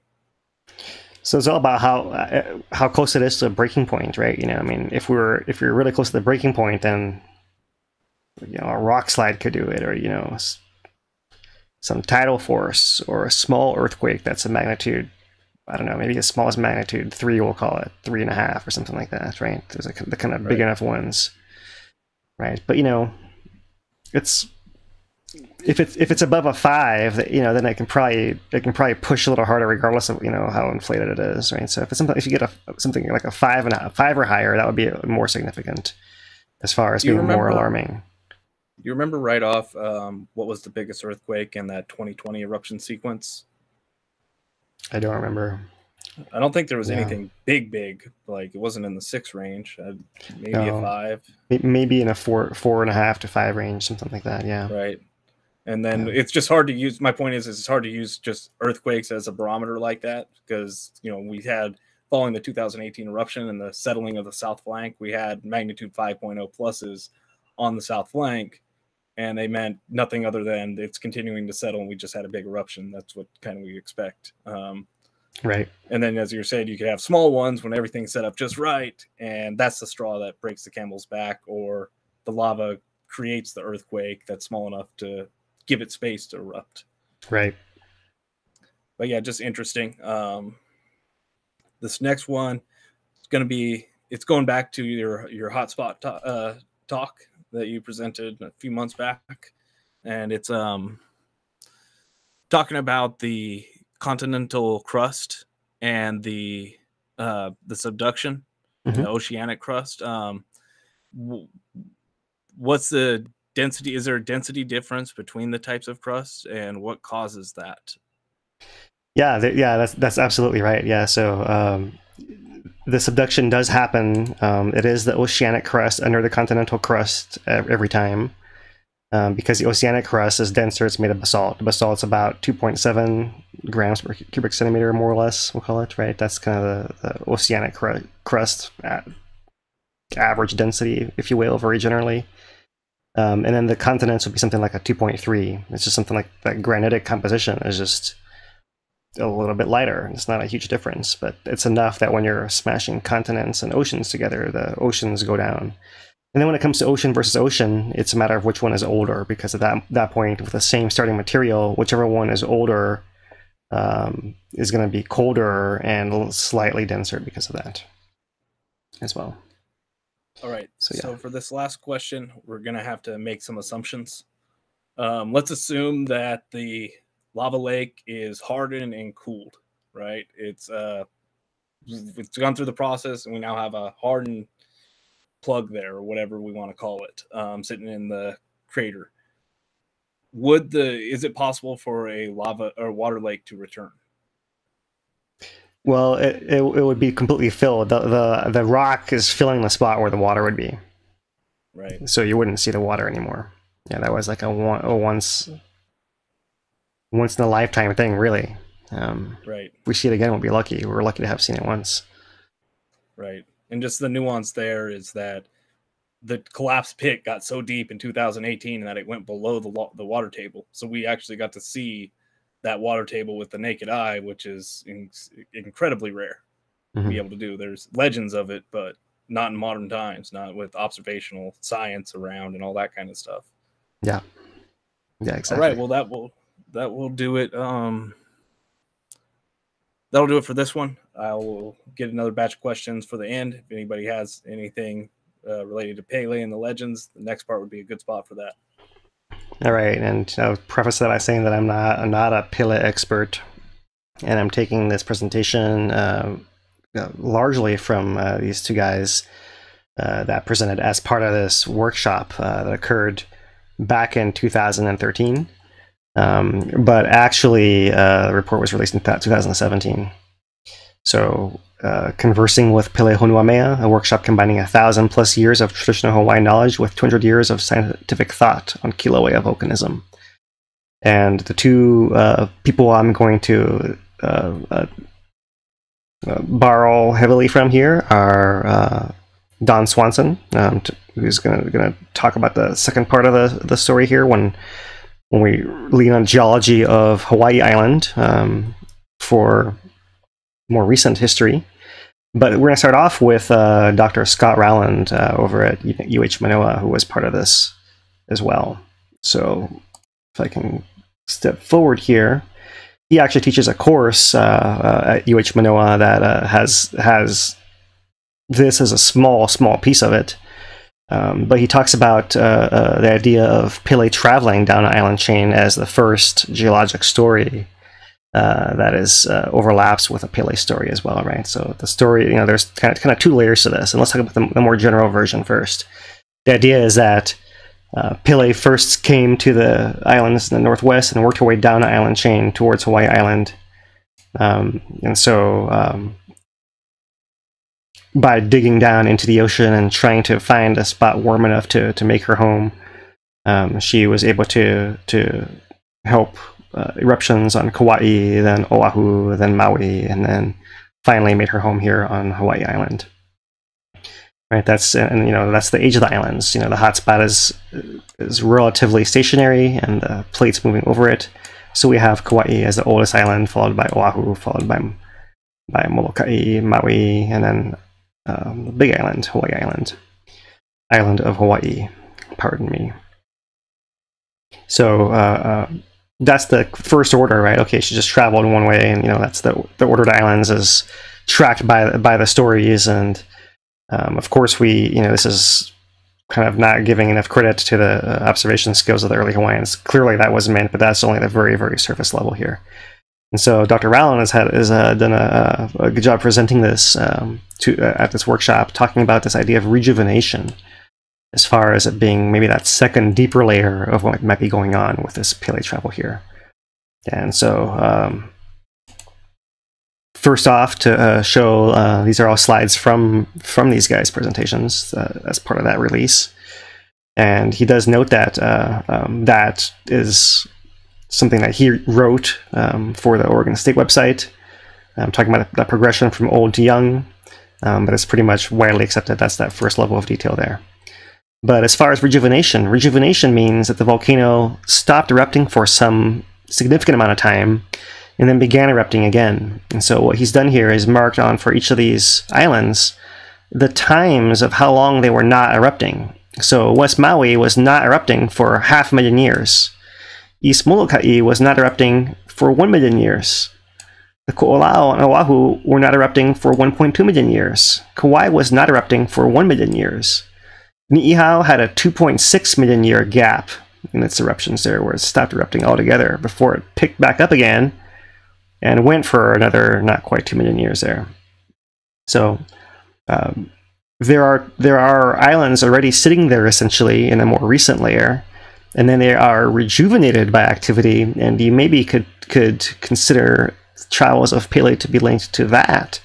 So it's all about how uh, how close it is to a breaking point, right? You know, I mean, if we're if we're really close to the breaking point, then you know a rock slide could do it, or you know some tidal force, or a small earthquake that's a magnitude. I don't know, maybe as small as magnitude three, we'll call it three and a half or something like that, right? There's a, the kind of big enough ones, right? But you know, it's if it's if it's above a five, you know, then it can probably it can probably push a little harder, regardless of you know how inflated it is, right? So if it's something, if you get a something like a five and a five or higher, that would be more significant as far as you being more alarming. You remember right off um, what was the biggest earthquake in that 2020 eruption sequence? I don't remember. I don't think there was Yeah. anything big, big. Like it wasn't in the six range. Uh, maybe No. a five, Maybe in a four four and a half to five range, something like that. Yeah. right? And then Yeah. it's just hard to use. My point is, is it's hard to use just earthquakes as a barometer like that because you know we had following the 2018 eruption and the settling of the south flank, we had magnitude 5.0 pluses on the south flank, and they meant nothing other than it's continuing to settle, and we just had a big eruption. That's what kind of we expect. Um, Right. And then, as you said, you could have small ones when everything's set up just right, and that's the straw that breaks the camel's back, or the lava creates the earthquake that's small enough to give it space to erupt. Right. But yeah, just interesting. Um, this next one is going to be it's going back to your your hotspot to, uh, talk that you presented a few months back, and it's um talking about the continental crust and the uh, the subduction, Mhm. the oceanic crust. Um, what's the density? Is there a density difference between the types of crust, and what causes that? Yeah, th- yeah, that's that's absolutely right. Yeah, so um, the subduction does happen. Um, it is the oceanic crust under the continental crust every time, um, because the oceanic crust is denser. It's made of basalt. Basalt's about 2.7 grams per cubic centimeter, more or less. We'll call it right. That's kind of the, the oceanic cru- crust at average density, if you will, very generally. Um, and then the continents would be something like a 2.3. It's just something like that granitic composition is just a little bit lighter. It's not a huge difference, but it's enough that when you're smashing continents and oceans together, the oceans go down. And then when it comes to ocean versus ocean, it's a matter of which one is older, because at that that point, with the same starting material, whichever one is older um, is going to be colder and slightly denser because of that, as well. All right. So, yeah. So, for this last question, we're gonna have to make some assumptions. Um, let's assume that the lava lake is hardened and cooled. Right. It's uh, it's gone through the process, and we now have a hardened plug there, or whatever we want to call it, um, sitting in the crater. Would the is it possible for a lava or water lake to return? Well, it, it, it would be completely filled. The, the the rock is filling the spot where the water would be. Right. so you wouldn't see the water anymore. Yeah, that was like a, one, a once once in a lifetime thing, really. Um, Right. if we see it again, we'll be lucky. We're lucky to have seen it once. Right. And just the nuance there is that the collapse pit got so deep in 2018 that it went below the the water table. So we actually got to see that water table with the naked eye, which is in- incredibly rare to be Mhm. able to do. There's legends of it, but not in modern times, not with observational science around and all that kind of stuff. Yeah. Yeah, exactly. All right, well that will that will do it. Um that'll do it for this one. I will get another batch of questions for the end. If anybody has anything uh, related to Pele and the legends, the next part would be a good spot for that. All right, and I'll preface that by saying that I'm not I'm not a Pele expert, and I'm taking this presentation uh, uh, largely from uh, these two guys uh, that presented as part of this workshop uh, that occurred back in 2013. Um, but actually, uh, the report was released in 2017. So, uh, conversing with Pelehonuamea, a workshop combining a thousand plus years of traditional Hawaiian knowledge with 200 years of scientific thought on Kilauea volcanism. And the two uh, people I'm going to uh, uh, borrow heavily from here are uh, Don Swanson, um, who's going to talk about the second part of the, the story here when when we lean on geology of Hawaii Island um, for more recent history. But we're going to start off with uh, Dr. Scott Rowland uh, over at UH Manoa, who was part of this as well. So if I can step forward here, he actually teaches a course uh, uh at UH Manoa that uh, has has this as a small, small piece of it. Um, but he talks about uh, the idea of Pele traveling down an island chain as the first geologic story uh, that is uh, overlaps with a Pele story as well, right? So the story, you know, there's kind of kind of two layers to this, and let's talk about the, the more general version first. The idea is that uh, Pele first came to the islands in the northwest and worked her way down an island chain towards Hawaii Island, um, and so um, by digging down into the ocean and trying to find a spot warm enough to to make her home, um, she was able to to help uh, eruptions on Kauai, then Oahu, then Maui, and then finally made her home here on Hawaii Island. Right, that's and you know that's the age of the islands. You know the hotspot is is relatively stationary, and the plates moving over it. So we have Kauai as the oldest island, followed by Oahu, followed by by Molokai, Maui, and then um, the big island, Hawaii Island, island of Hawaii. Pardon me. So uh, uh, that's the first order, right? Okay, she just traveled one way, and you know that's the the ordered islands is tracked by by the stories, and um, of course we you know this is kind of not giving enough credit to the uh, observation skills of the early Hawaiians. Clearly that wasn't meant, but that's only the very very surface level here. And so Dr. Rowland has had has uh, done a, a, good job presenting this um, to uh, at this workshop, talking about this idea of rejuvenation as far as it being maybe that second deeper layer of what might be going on with this Pele travel here. And so, um, first off, to uh, show uh, these are all slides from from these guys' presentations uh, as part of that release. And he does note that uh, um, that is something that he wrote um, for the Oregon State website. I'm talking about the progression from old to young, um, but it's pretty much widely accepted. That's that first level of detail there. But as far as rejuvenation, rejuvenation means that the volcano stopped erupting for some significant amount of time and then began erupting again. And so what he's done here is marked on for each of these islands the times of how long they were not erupting. So West Maui was not erupting for half a million years. East Molokai was not erupting for 1 million years. The Ko'olau and Oahu were not erupting for 1.2 million years. Kauai was not erupting for 1 million years. Ni'ihau had a 2.6 million year gap in its eruptions there, where it stopped erupting altogether before it picked back up again and went for another not quite 2 million years there. So um, there are there are islands already sitting there essentially in a more recent layer, and then they are rejuvenated by activity, and you maybe could could consider travels of Pele to be linked to that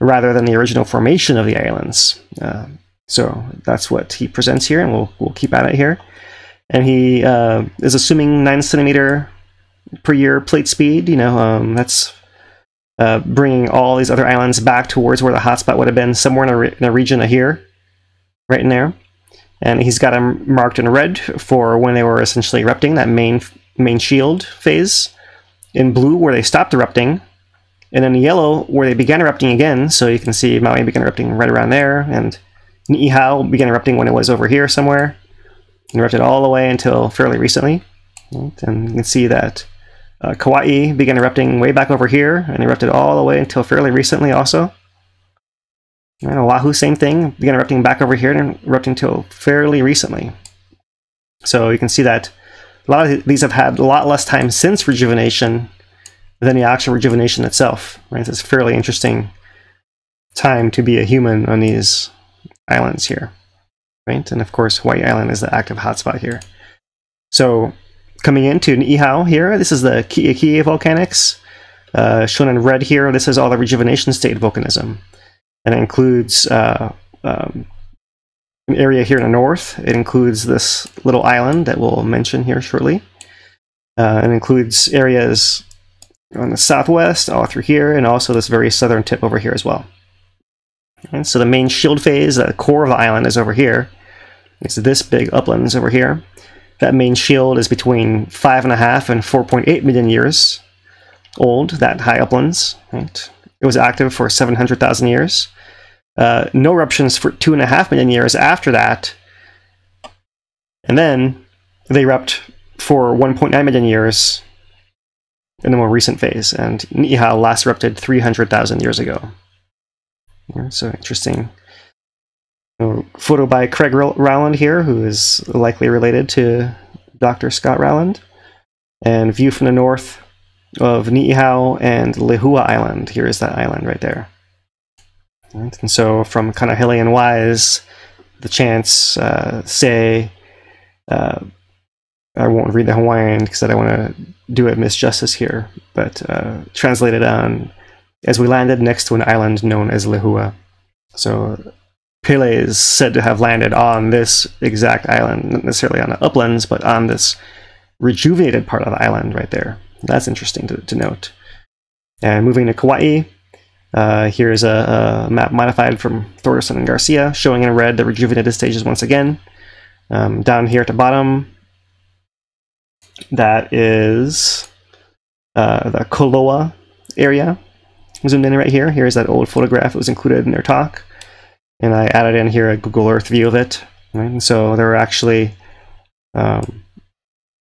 rather than the original formation of the islands. Uh, so that's what he presents here, and we'll, we'll keep at it here. And he uh, is assuming 9 centimeter per year plate speed. You know, um, that's uh, bringing all these other islands back towards where the hotspot would have been, somewhere in a, re- in a region of here, right in there. And he's got them marked in red for when they were essentially erupting, that main main shield phase. In blue, where they stopped erupting, and in yellow, where they began erupting again. So you can see Maui began erupting right around there, and Ni'ihau began erupting when it was over here somewhere. Erupted all the way until fairly recently. And you can see that uh, Kauai began erupting way back over here and erupted all the way until fairly recently also. And Oahu, same thing, began erupting back over here and erupting until fairly recently. So you can see that a lot of these have had a lot less time since rejuvenation than the actual rejuvenation itself. Right? It's a fairly interesting time to be a human on these islands here, right? And of course, Hawaii Island is the active hotspot here. So coming into Ni'ihau here, this is the Kiekie volcanics. Uh, shown in red here, this is all the rejuvenation state volcanism. And it includes uh, um, an area here in the north. It includes this little island that we'll mention here shortly. Uh, and includes areas on the southwest, all through here, and also this very southern tip over here as well. And so the main shield phase, the core of the island, is over here. It's this big uplands over here. That main shield is between 5.5 and 4.8 million years old, that high uplands. Right? It was active for 700,000 years. Uh, no eruptions for 2.5 million years after that. And then they erupt for 1.9 million years in the more recent phase, and Ni'ihau last erupted 300,000 years ago. So interesting. A photo by Craig Rowland here, who is likely related to Dr. Scott Rowland. And view from the north of Ni'ihau and Lehua Island. Here is that island right there. Right? And so from kind of Helian wise, the chants uh, say, uh, I won't read the Hawaiian because I don't want to do it misjustice here, but uh, translated on as we landed next to an island known as Lehua. So Pele is said to have landed on this exact island, not necessarily on the uplands, but on this rejuvenated part of the island right there. That's interesting to, to note. And moving to Kauai, uh, here's a, a, map modified from Thordarson and Garcia, showing in red the rejuvenated stages once again. Um, down here at the bottom, that is uh, the Koloa area. Zoomed in right here. Here's that old photograph that was included in their talk. And I added in here a Google Earth view of it. And so there are actually um,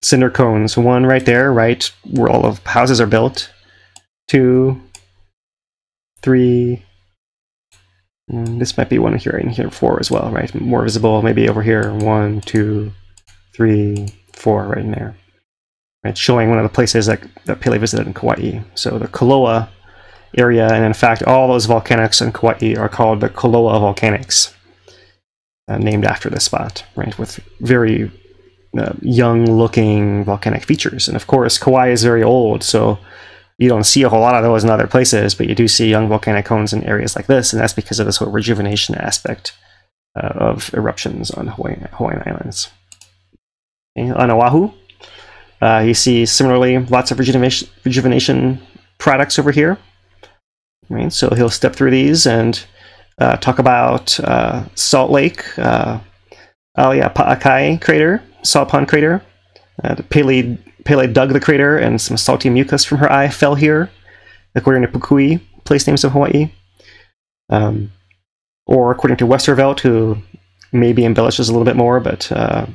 cinder cones. One right there, right where all of houses are built. Two, three. Mm, this might be one here in here four as well, right? More visible, maybe over here. One, two, three, four, right in there. Right, showing one of the places that, that Pele visited in Kauai. So the Koloa area, and in fact, all those volcanics in Kauai are called the Koloa Volcanics, uh, named after this spot, right? With very uh, young-looking volcanic features. And of course, Kauai is very old, so you don't see a whole lot of those in other places, but you do see young volcanic cones in areas like this, and that's because of this whole rejuvenation aspect uh, of eruptions on Hawaiian, Hawaiian Islands. On Oahu, uh, you see similarly lots of rejuvenation, rejuvenation products over here. Right, so he'll step through these and uh, talk about uh, Salt Lake, uh, Aliapa'akai crater, Salt Pond crater. Uh, Pele, Pele dug the crater and some salty mucus from her eye fell here, according to Pukui, place names of Hawaii. Um, or according to Westervelt, who maybe embellishes a little bit more, but uh,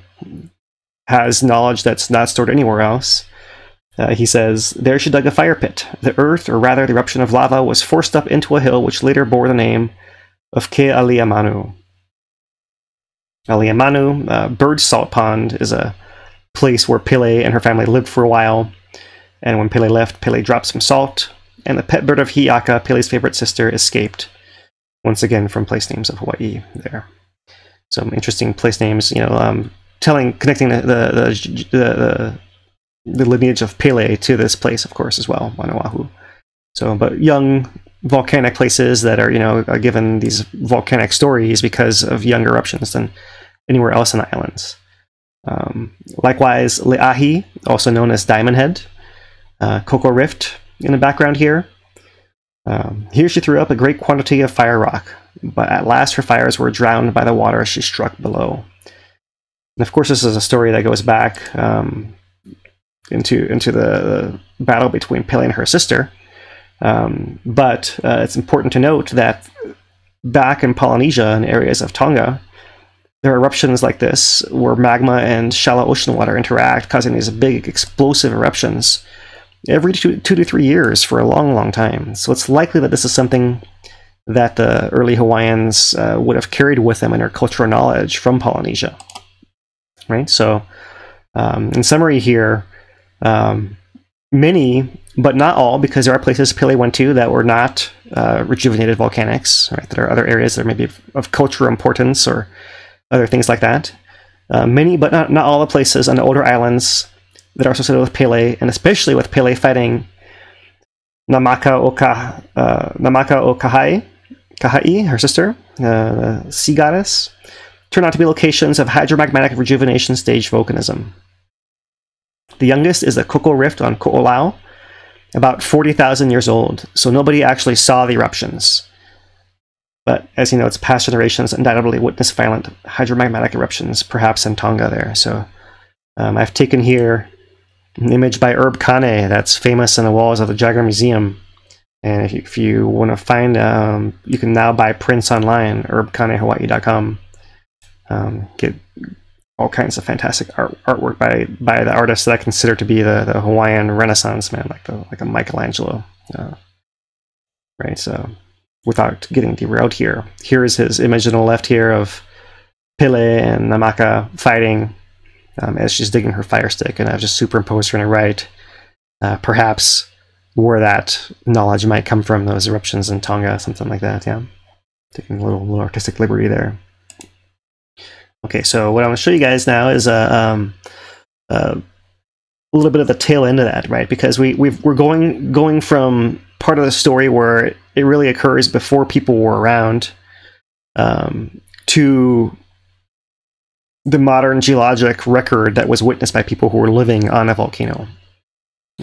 has knowledge that's not stored anywhere else. Uh, he says, There she dug a fire pit. The earth, or rather the eruption of lava, was forced up into a hill which later bore the name of Ke Aliamanu. Aliamanu, uh, Bird Salt Pond, is a place where Pele and her family lived for a while. And when Pele left, Pele dropped some salt, and the pet bird of Hi'iaka, Pele's favorite sister, escaped. Once again, from place names of Hawaii there. Some interesting place names, you know, um, telling, connecting the, the, the, the lineage of Pele to this place, of course, as well on Oahu. So, but young volcanic places that are, you know, are given these volcanic stories because of young eruptions than anywhere else in the islands. Um, likewise, Leahi, also known as Diamond Head, uh, Koko Rift in the background here. Um, here she threw up a great quantity of fire rock, but at last her fires were drowned by the water she struck below. And of course, this is a story that goes back um, into into the battle between Pele and her sister. Um, but uh, it's important to note that back in Polynesia and areas of Tonga, there are eruptions like this where magma and shallow ocean water interact, causing these big explosive eruptions every two, two to three years for a long, long time. So it's likely that this is something that the early Hawaiians uh, would have carried with them in their cultural knowledge from Polynesia. Right? So, um, in summary, here, um, many, but not all, because there are places Pele went to that were not uh, rejuvenated volcanics. Right, there are other areas that are maybe of cultural importance or other things like that. Uh, many, but not, not all the places on the older islands that are associated with Pele, and especially with Pele fighting Namaka Oka, uh, Namaka Okahai, Kahai, her sister, uh, the sea goddess, turn out to be locations of hydromagmatic rejuvenation stage volcanism. The youngest is the Koko Rift on Ko'olau, about 40,000 years old, so nobody actually saw the eruptions. But as you know, its past generations undoubtedly witnessed violent hydromagmatic eruptions, perhaps in Tonga there. So um, I've taken here an image by Herb Kane that's famous in the walls of the Jaggar Museum. And if you, if you want to find, um, you can now buy prints online, herbkanehawaii.com. Um, get all kinds of fantastic art, artwork by by the artists that I consider to be the, the Hawaiian Renaissance man, like the like a Michelangelo. Uh, right. So, without getting derailed here, here is his image on the left here of Pele and Namaka fighting um, as she's digging her fire stick, and I've just superimposed her on the right. Uh, perhaps where that knowledge might come from, those eruptions in Tonga, something like that. Yeah, taking a little little artistic liberty there. Okay, so what I want to show you guys now is a, um, a little bit of the tail end of that, right? Because we we are going going from part of the story where it really occurs before people were around um, to the modern geologic record that was witnessed by people who were living on a volcano.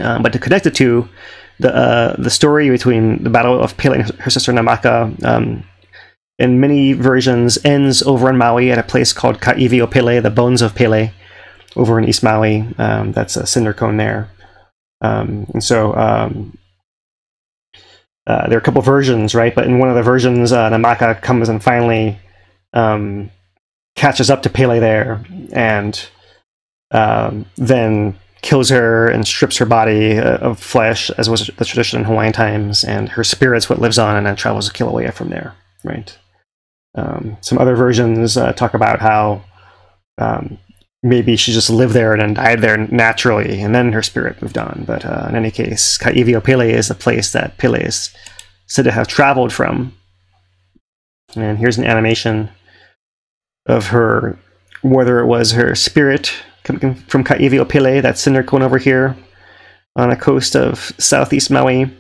Um, but to connect it to the uh, the story between the Battle of Pele and her sister Namaka, um, in many versions ends over in Maui at a place called Ka'ivio Pele, the Bones of Pele, over in East Maui. Um, that's a cinder cone there. Um, and so um, uh, there are a couple versions, right? But in one of the versions, uh, Namaka comes and finally um, catches up to Pele there and um, then kills her and strips her body uh, of flesh, as was the tradition in Hawaiian times, and her spirit's what lives on and then travels to Kilauea from there, right? Um, some other versions uh, talk about how um, maybe she just lived there and died there naturally, and then her spirit moved on. But uh, in any case, Ka'ivio Pele is the place that Pele is said to have traveled from. And here's an animation of her, whether it was her spirit coming from Ka'ivio Pele, that cinder cone over here on the coast of southeast Maui,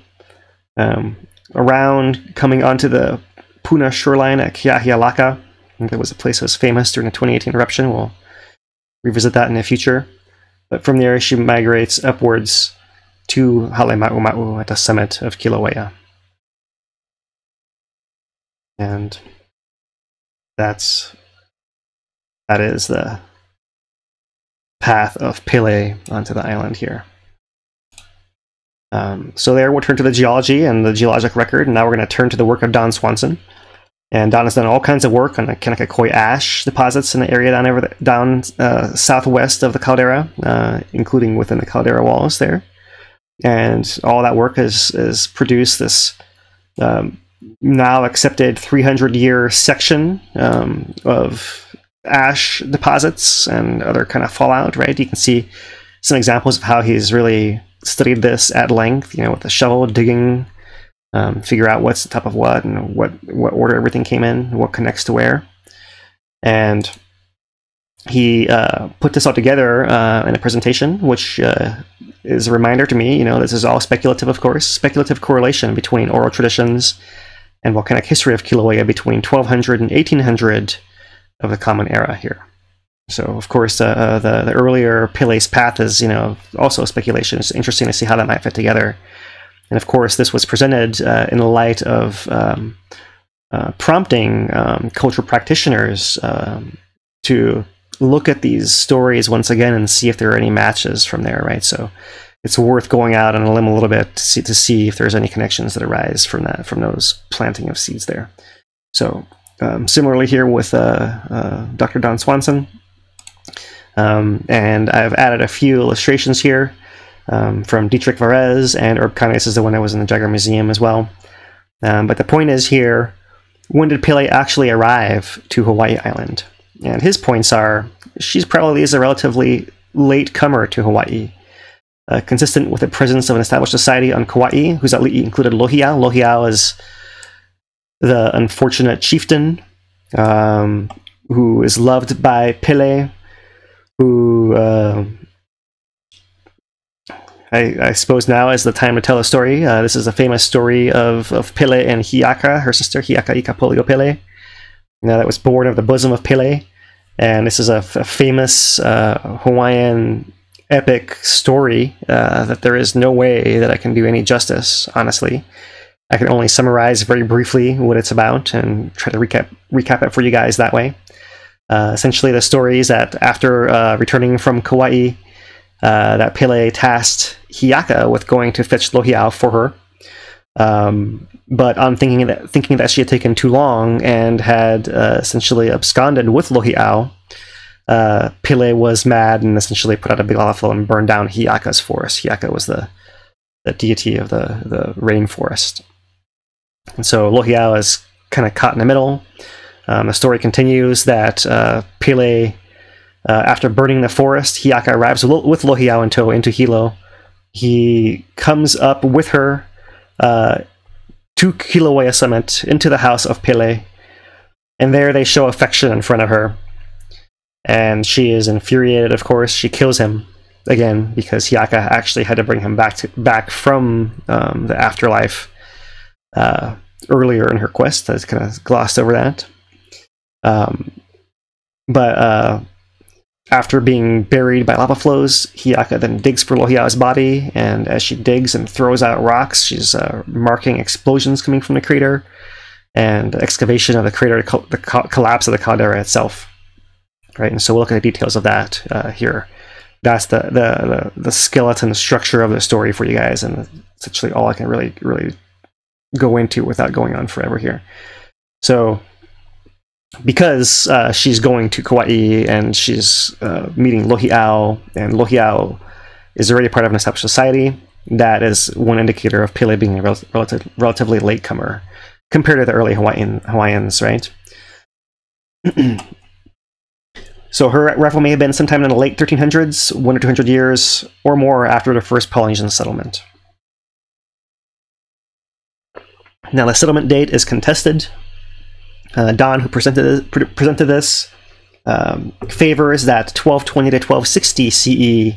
um, around coming onto the Puna shoreline at Kiahialaka. I think that was a place that was famous during the 2018 eruption. We'll revisit that in the future. But from there, she migrates upwards to Halema'uma'u at the summit of Kilauea. And that's that is the path of Pele onto the island here. Um, so there we'll turn to the geology and the geologic record, and now we're going to turn to the work of Don Swanson. And Don has done all kinds of work on the Keanakako'i ash deposits in the area down over the, down uh, southwest of the caldera, uh, including within the caldera walls there. And all that work has, has produced this um, now accepted 300 year section um, of ash deposits and other kind of fallout, right? You can see some examples of how he's really studied this at length, you know, with the shovel digging um, figure out what's the top of what and what what order everything came in, what connects to where, and he uh, put this all together uh, in a presentation, which uh, is a reminder to me. You know, this is all speculative, of course, speculative correlation between oral traditions and volcanic history of Kilauea between 1200 and 1800 of the Common Era here. So, of course, uh, uh, the the earlier Pele's path is, you know, also speculation. It's interesting to see how that might fit together. And of course, this was presented uh, in the light of um, uh, prompting um, cultural practitioners um, to look at these stories once again and see if there are any matches from there, right? So it's worth going out on a limb a little bit to see, to see if there's any connections that arise from that, from those planting of seeds there. So um, similarly here with uh, uh, Dr. Don Swanson, um, and I've added a few illustrations here um, from Dietrich Varez, and Herb Kane's is the one that was in the Jaggar Museum as well. Um, but the point is here, when did Pele actually arrive to Hawaii Island? And his points are, she's probably is a relatively late comer to Hawaii, uh, consistent with the presence of an established society on Kauai, whose ali'i included Lohi'au. Lohi'au is the unfortunate chieftain um, who is loved by Pele, who uh, I, I, suppose now is the time to tell a story. Uh, this is a famous story of, of Pele and Hi'iaka, her sister, Hi'iakaikapoliopele, now that was born of the bosom of Pele. And this is a, famous uh, Hawaiian epic story uh, that there is no way that I can do any justice, honestly. I can only summarize very briefly what it's about and try to recap recap it for you guys that way. Uh, essentially, the story is that after uh, returning from Kauai, uh, that Pele tasked Hi'iaka with going to fetch Lohi'au for her. Um, but on thinking that thinking that she had taken too long and had uh, essentially absconded with Lohi'au, uh, Pele was mad and essentially put out a big lava and burned down Hi'iaka's forest. Hi'iaka was the the deity of the the rainforest. And so Lohi'au is kind of caught in the middle. Um, the story continues that uh, Pele, uh, after burning the forest, Hi'iaka arrives with Lohi'au in tow into Hilo. He comes up with her uh, to Kilauea Summit into the house of Pele, and there they show affection in front of her. And she is infuriated, of course. She kills him again because Hi'iaka actually had to bring him back to, back from um, the afterlife uh, earlier in her quest. I kind of glossed over that. Um, but uh, after being buried by lava flows, Hi'iaka then digs for Lohi'au's body, and as she digs and throws out rocks, she's uh, marking explosions coming from the crater and excavation of the crater, the collapse of the caldera itself. Right, and so we'll look at the details of that uh, here. That's the, the, the the skeleton structure of the story for you guys, and essentially all I can really really go into without going on forever here. So, because uh, she's going to Kauai and she's uh, meeting Lohi'au, and Lohi'au is already part of an established society, that is one indicator of Pele being a rel- relative, relatively latecomer compared to the early Hawaiian Hawaiians, right? so her arrival may have been sometime in the late 1300s, one or two hundred years or more after the first Polynesian settlement. Now, the settlement date is contested. Uh, Don, who presented pre- presented this, um, favors that 1220 to 1260 CE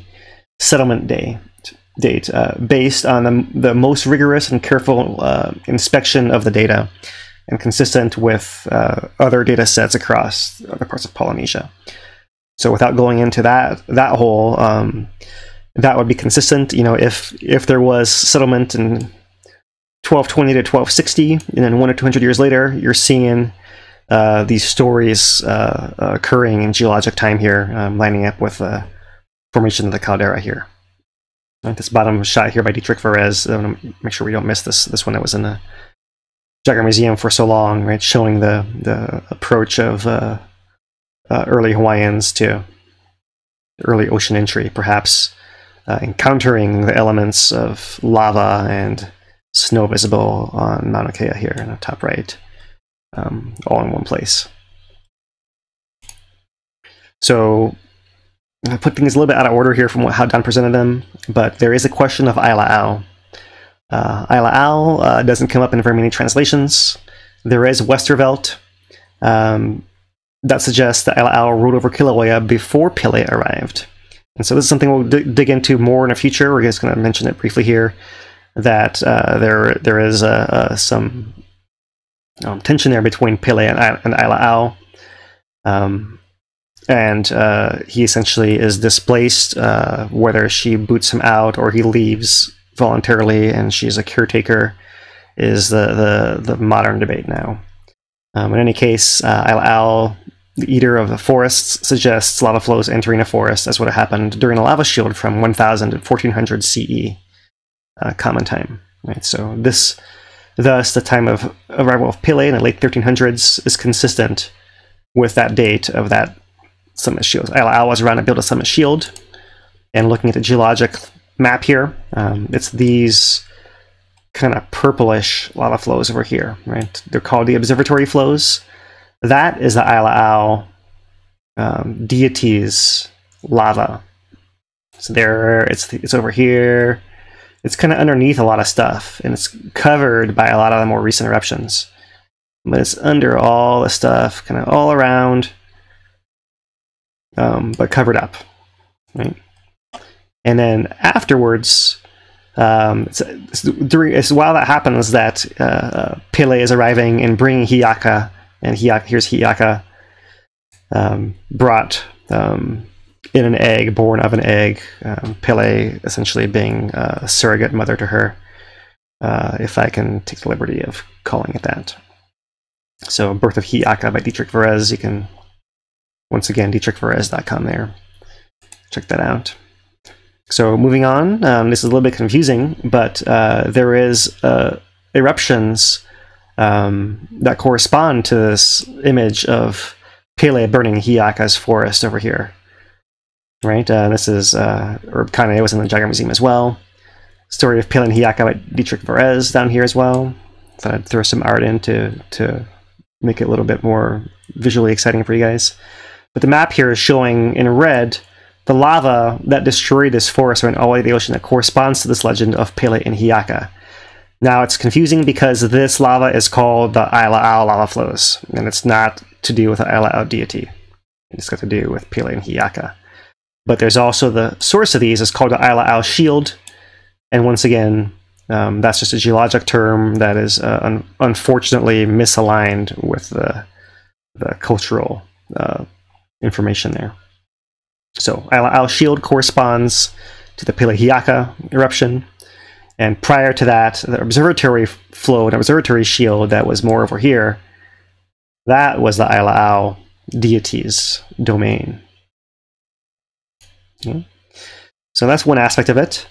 settlement day date, uh, based on the, the most rigorous and careful uh, inspection of the data, and consistent with uh, other data sets across other parts of Polynesia. So, without going into that that whole, um, that would be consistent. You know, if if there was settlement in 1220 to 1260, and then one or two hundred years later, you're seeing uh, these stories uh, occurring in geologic time here, um, lining up with the formation of the caldera here. Right, this bottom shot here by Dietrich Varez. I want to make sure we don't miss this this one that was in the Jaggar Museum for so long, right? Showing the the approach of uh, uh early Hawaiians to early ocean entry, perhaps encountering the elements of lava and snow visible on Mauna Kea here in the top right, um, all in one place. So I put things a little bit out of order here from what, how Don presented them, but there is a question of Aila'au. Uh, Aila'au uh, doesn't come up in very many translations. There is Westervelt um, that suggests that Aila'au ruled over Kilauea before Pele arrived. And so this is something we'll dig into more in the future. We're just going to mention it briefly here that uh, there there is uh, uh, some um, tension there between Pele and, and. Um, and uh, he essentially is displaced, uh, whether she boots him out or he leaves voluntarily and she's a caretaker, is the, the, the modern debate now. Um, in any case, uh, Au, the eater of the forests, suggests lava flows entering a forest as would have happened during a lava shield from 1000 to 1400 CE uh, common time. Right, so this, thus, the time of arrival of Pele in the late 1300s is consistent with that date of that summit shield. I, was around to build a summit shield, and looking at the geologic map here, um, it's these kind of purplish lava flows over here, right? They're called the observatory flows. That is the Aila'au um, deity's lava. So there, it's it's over here it's kind of underneath a lot of stuff and it's covered by a lot of the more recent eruptions. But it's under all the stuff kind of all around um, but covered up right? And then afterwards um, it's, it's, during, it's while that happens that uh, Pele is arriving and bringing Hi'iaka, and Hi'iaka, here's Hi'iaka um, brought um, in an egg, born of an egg. Um, Pele essentially being a surrogate mother to her, uh, if I can take the liberty of calling it that. So, Birth of Hi'iaka by Dietrich Varez. You can, once again, dietrichvarez.com there. Check that out. So, moving on, um, this is a little bit confusing, but uh, there is uh, eruptions um, that correspond to this image of Pele burning Hi'iaka's forest over here. Right? Uh, this is, uh, of, it was in the Jaggar Museum as well. Story of Pele and Hi'iaka by Dietrich Varez down here as well. Thought I'd throw some art in to, to make it a little bit more visually exciting for you guys. But the map here is showing in red the lava that destroyed this forest went all to the ocean that corresponds to this legend of Pele and Hi'iaka. Now it's confusing because this lava is called the Aila'au lava flows, and it's not to do with the Aila'au deity. It's got to do with Pele and Hi'iaka. But there's also the source of these is called the Aila'au shield, and once again, um, that's just a geologic term that is uh, un- unfortunately misaligned with the, the cultural uh, information there. So Aila'au shield corresponds to the Pele Hi'iaka eruption, and prior to that, the observatory flow, an observatory shield that was more over here, that was the Aila'au deity's domain. So that's one aspect of it.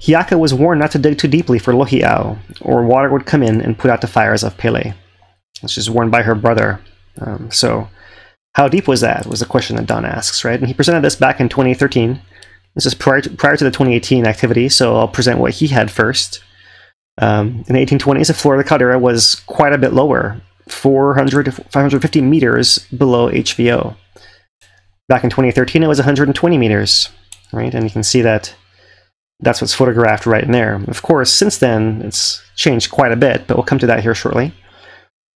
Hi'iaka was warned not to dig too deeply for Lohi'au, or water would come in and put out the fires of Pele. She's warned by her brother. Um, so, how deep was that? Was the question that Don asks, right? And he presented this back in 2013. This is prior to, prior to the 2018 activity, so I'll present what he had first. Um, in the 1820s, the floor of the caldera was quite a bit lower, 400 to 550 meters below HVO. Back in 2013, it was 120 meters, right? And you can see that that's what's photographed right in there. Of course, since then, it's changed quite a bit, but we'll come to that here shortly.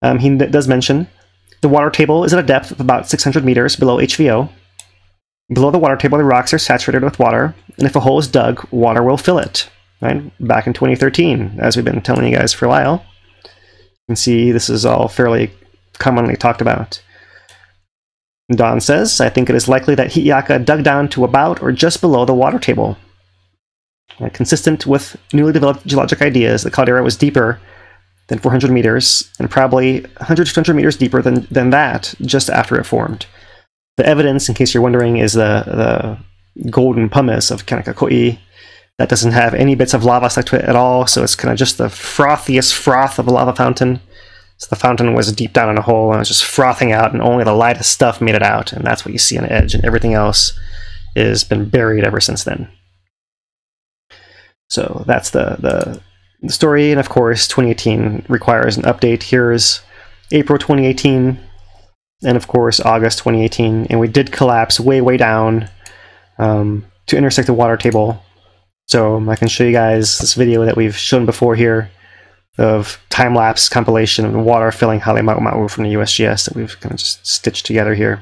Um, he does mention the water table is at a depth of about 600 meters below HVO. Below the water table, the rocks are saturated with water, and if a hole is dug, water will fill it. Right? Back in 2013, as we've been telling you guys for a while. You can see this is all fairly commonly talked about. Don says, I think it is likely that Hi'iaka dug down to about or just below the water table. Uh, consistent with newly developed geologic ideas, the caldera was deeper than 400 meters, and probably 100 to 200 meters deeper than, than that just after it formed. The evidence, in case you're wondering, is the, the golden pumice of Keanakako'i. That doesn't have any bits of lava stuck to it at all, so it's kind of just the frothiest froth of a lava fountain. So the fountain was deep down in a hole and it was just frothing out, and only the lightest stuff made it out, and that's what you see on the edge, and everything else has been buried ever since then. So that's the, the, the story, and of course, 2018 requires an update. Here's April 2018, and of course, August 2018, and we did collapse way, way down um, to intersect the water table. So I can show you guys this video that we've shown before here of time-lapse compilation of the water filling Hale Ma'u from the USGS that we've kind of just stitched together here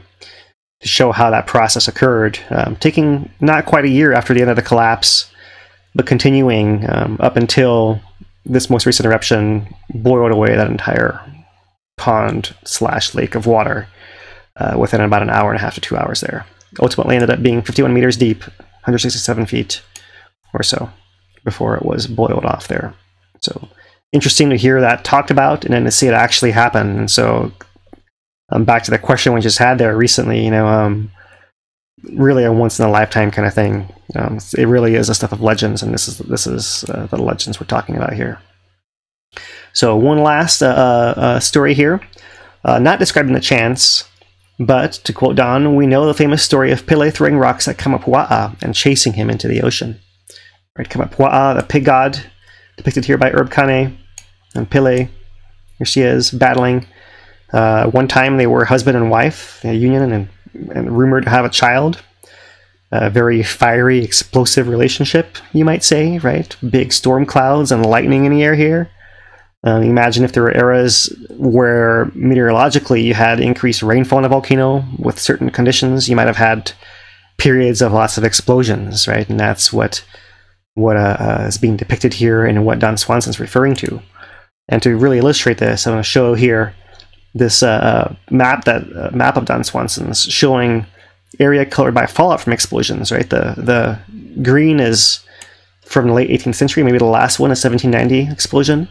to show how that process occurred, um, taking not quite a year after the end of the collapse, but continuing um, up until this most recent eruption boiled away that entire pond slash lake of water uh, within about an hour and a half to two hours there. Ultimately ended up being 51 meters deep, 167 feet or so before it was boiled off there. So interesting to hear that talked about and then to see it actually happen. And so um, back to the question we just had there recently, you know, um, really a once in a lifetime kind of thing. Um, it really is a stuff of legends, and this is this is uh, the legends we're talking about here. So one last uh, uh, story here, uh, not described in the chance, but to quote Don, we know the famous story of Pele throwing rocks at Kamapua'a and chasing him into the ocean. Right, Kamapua'a, the pig god, depicted here by Herb Kane and Pele. Here she is battling. Uh, one time they were husband and wife, a union, and and rumored to have a child. A very fiery, explosive relationship, you might say, right? Big storm clouds and lightning in the air here. Um, imagine if there were eras where meteorologically you had increased rainfall in a volcano with certain conditions. You might have had periods of lots of explosions, right? And that's what what uh, uh, is being depicted here and what Don Swanson's referring to. And to really illustrate this, I'm going to show here this uh, uh, map that uh, map of Don Swanson's showing area colored by fallout from explosions, right? The the green is from the late 18th century, maybe the last one, a 1790 explosion.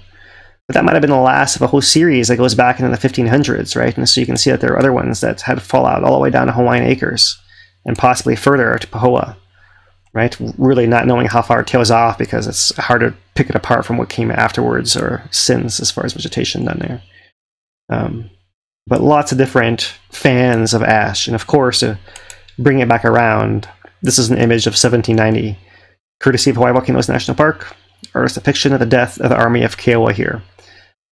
But that might have been the last of a whole series that goes back into the 1500s, right? And so you can see that there are other ones that had fallout all the way down to Hawaiian Acres and possibly further to Pahoa, right? Really not knowing how far it tails off because it's hard to pick it apart from what came afterwards or since as far as vegetation down there. Um, but lots of different fans of ash. And of course, to bring it back around, this is an image of 1790, courtesy of Hawaii Volcanoes National Park, or a depiction of the death of the army of Keoua here.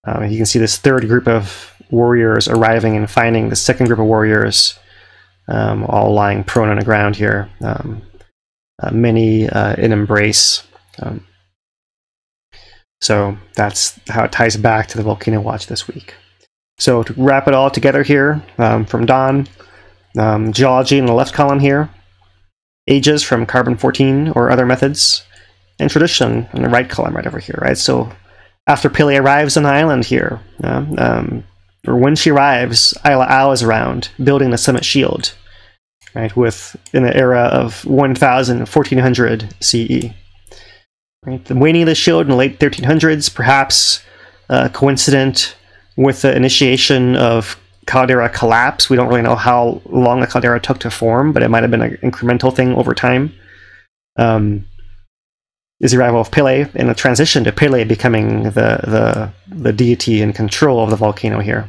Um, you can see this third group of warriors arriving and finding the second group of warriors um, all lying prone on the ground here. Um, many uh, in embrace. Um, so that's how it ties back to the Volcano Watch this week. So to wrap it all together here, um, from Don, um, geology in the left column here, ages from carbon 14 or other methods, and tradition in the right column right over here, right? So after Pele arrives on the island here, uh, um, or when she arrives, Aila'au is around, building the summit shield, right, with in the era of 1000, 1400 CE. Right? The waning of the shield in the late 1300s, perhaps uh, coincident with the initiation of caldera collapse. We don't really know how long the caldera took to form, but it might have been an incremental thing over time. Um, is the arrival of Pele and the transition to Pele becoming the the, the deity in control of the volcano here.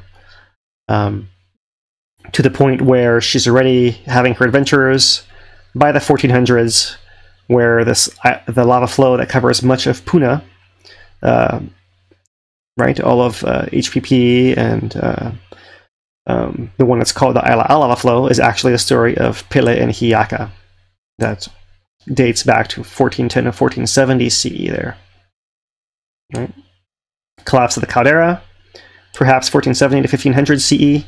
Um, to the point where she's already having her adventures by the 1400s, where this uh, the lava flow that covers much of Puna, uh, right, all of uh, HPP and uh, um, the one that's called the Isla lava flow is actually the story of Pele and Hi'iaka. That dates back to 1410 to 1470 CE there. Right? Collapse of the caldera, perhaps 1470 to 1500 CE,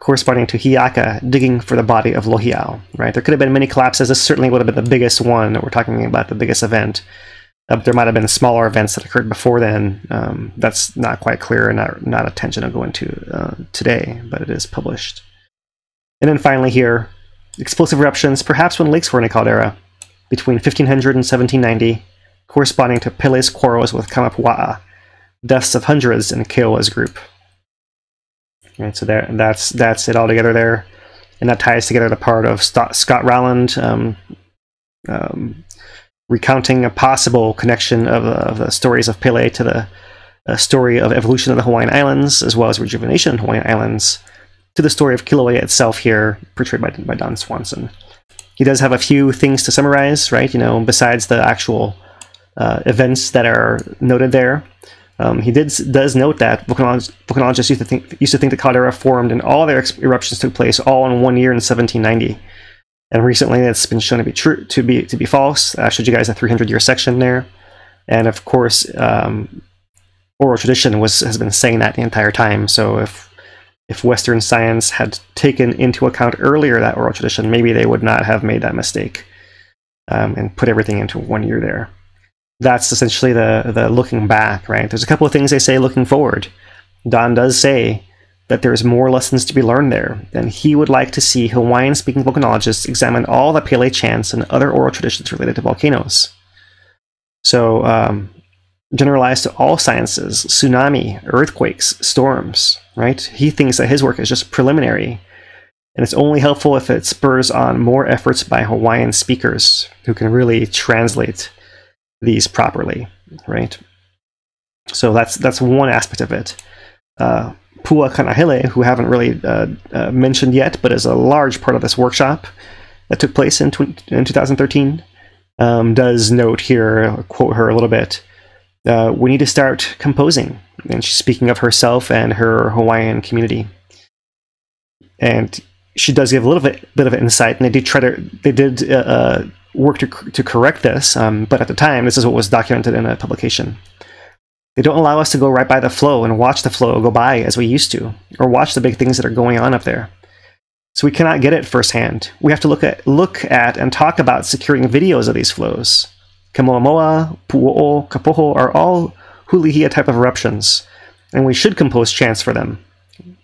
corresponding to Hi'iaka digging for the body of Lohi'au. Right? There could have been many collapses. This certainly would have been the biggest one that we're talking about, the biggest event. Uh, there might have been smaller events that occurred before then. Um, that's not quite clear and not, not attention to go into uh, today, but it is published. And then finally here, explosive eruptions, perhaps when lakes were in a caldera, between 1500 and 1790, corresponding to Pele's quarrels with Kamapua'a, deaths of hundreds in Keoua's group. Right, so there, that's that's it all together there, and that ties together the part of Scott Rowland um, um, recounting a possible connection of, of, the stories of Pele to the uh, story of evolution of the Hawaiian Islands, as well as rejuvenation of Hawaiian Islands, to the story of Kilauea itself here, portrayed by, by Don Swanson he does have a few things to summarize, right? You know, besides the actual uh, events that are noted there. Um, he did does note that volcanologists, used to think used to think the caldera formed and all their eruptions took place all in one year in 1790. And recently, it's been shown to be true to be to be false. I showed you guys a 300 year section there, and of course, um, oral tradition was has been saying that the entire time. So if if Western science had taken into account earlier that oral tradition, maybe they would not have made that mistake um, and put everything into one year there. That's essentially the, the looking back, right? There's a couple of things they say looking forward. Don does say that there's more lessons to be learned there, and he would like to see Hawaiian speaking volcanologists examine all the Pele chants and other oral traditions related to volcanoes. So, um, generalized to all sciences tsunami, earthquakes, storms, right? He thinks that his work is just preliminary, and it's only helpful if it spurs on more efforts by Hawaiian speakers who can really translate these properly, right? So that's that's one aspect of it. Uh, Pua Kanahele, who haven't really uh, uh, mentioned yet, but is a large part of this workshop that took place in, in 2013, um, does note here, quote her a little bit, uh, we need to start composing. And she's speaking of herself and her Hawaiian community. And she does give a little bit, bit of insight, and they did try to, they did uh, uh, work to, to correct this, um, but at the time, this is what was documented in a publication. They don't allow us to go right by the flow and watch the flow go by as we used to, or watch the big things that are going on up there. So we cannot get it firsthand. We have to look at, look at and talk about securing videos of these flows. Kamoamoa, Pu'o'o, Kapoho are all Hulihia type of eruptions, and we should compose chants for them.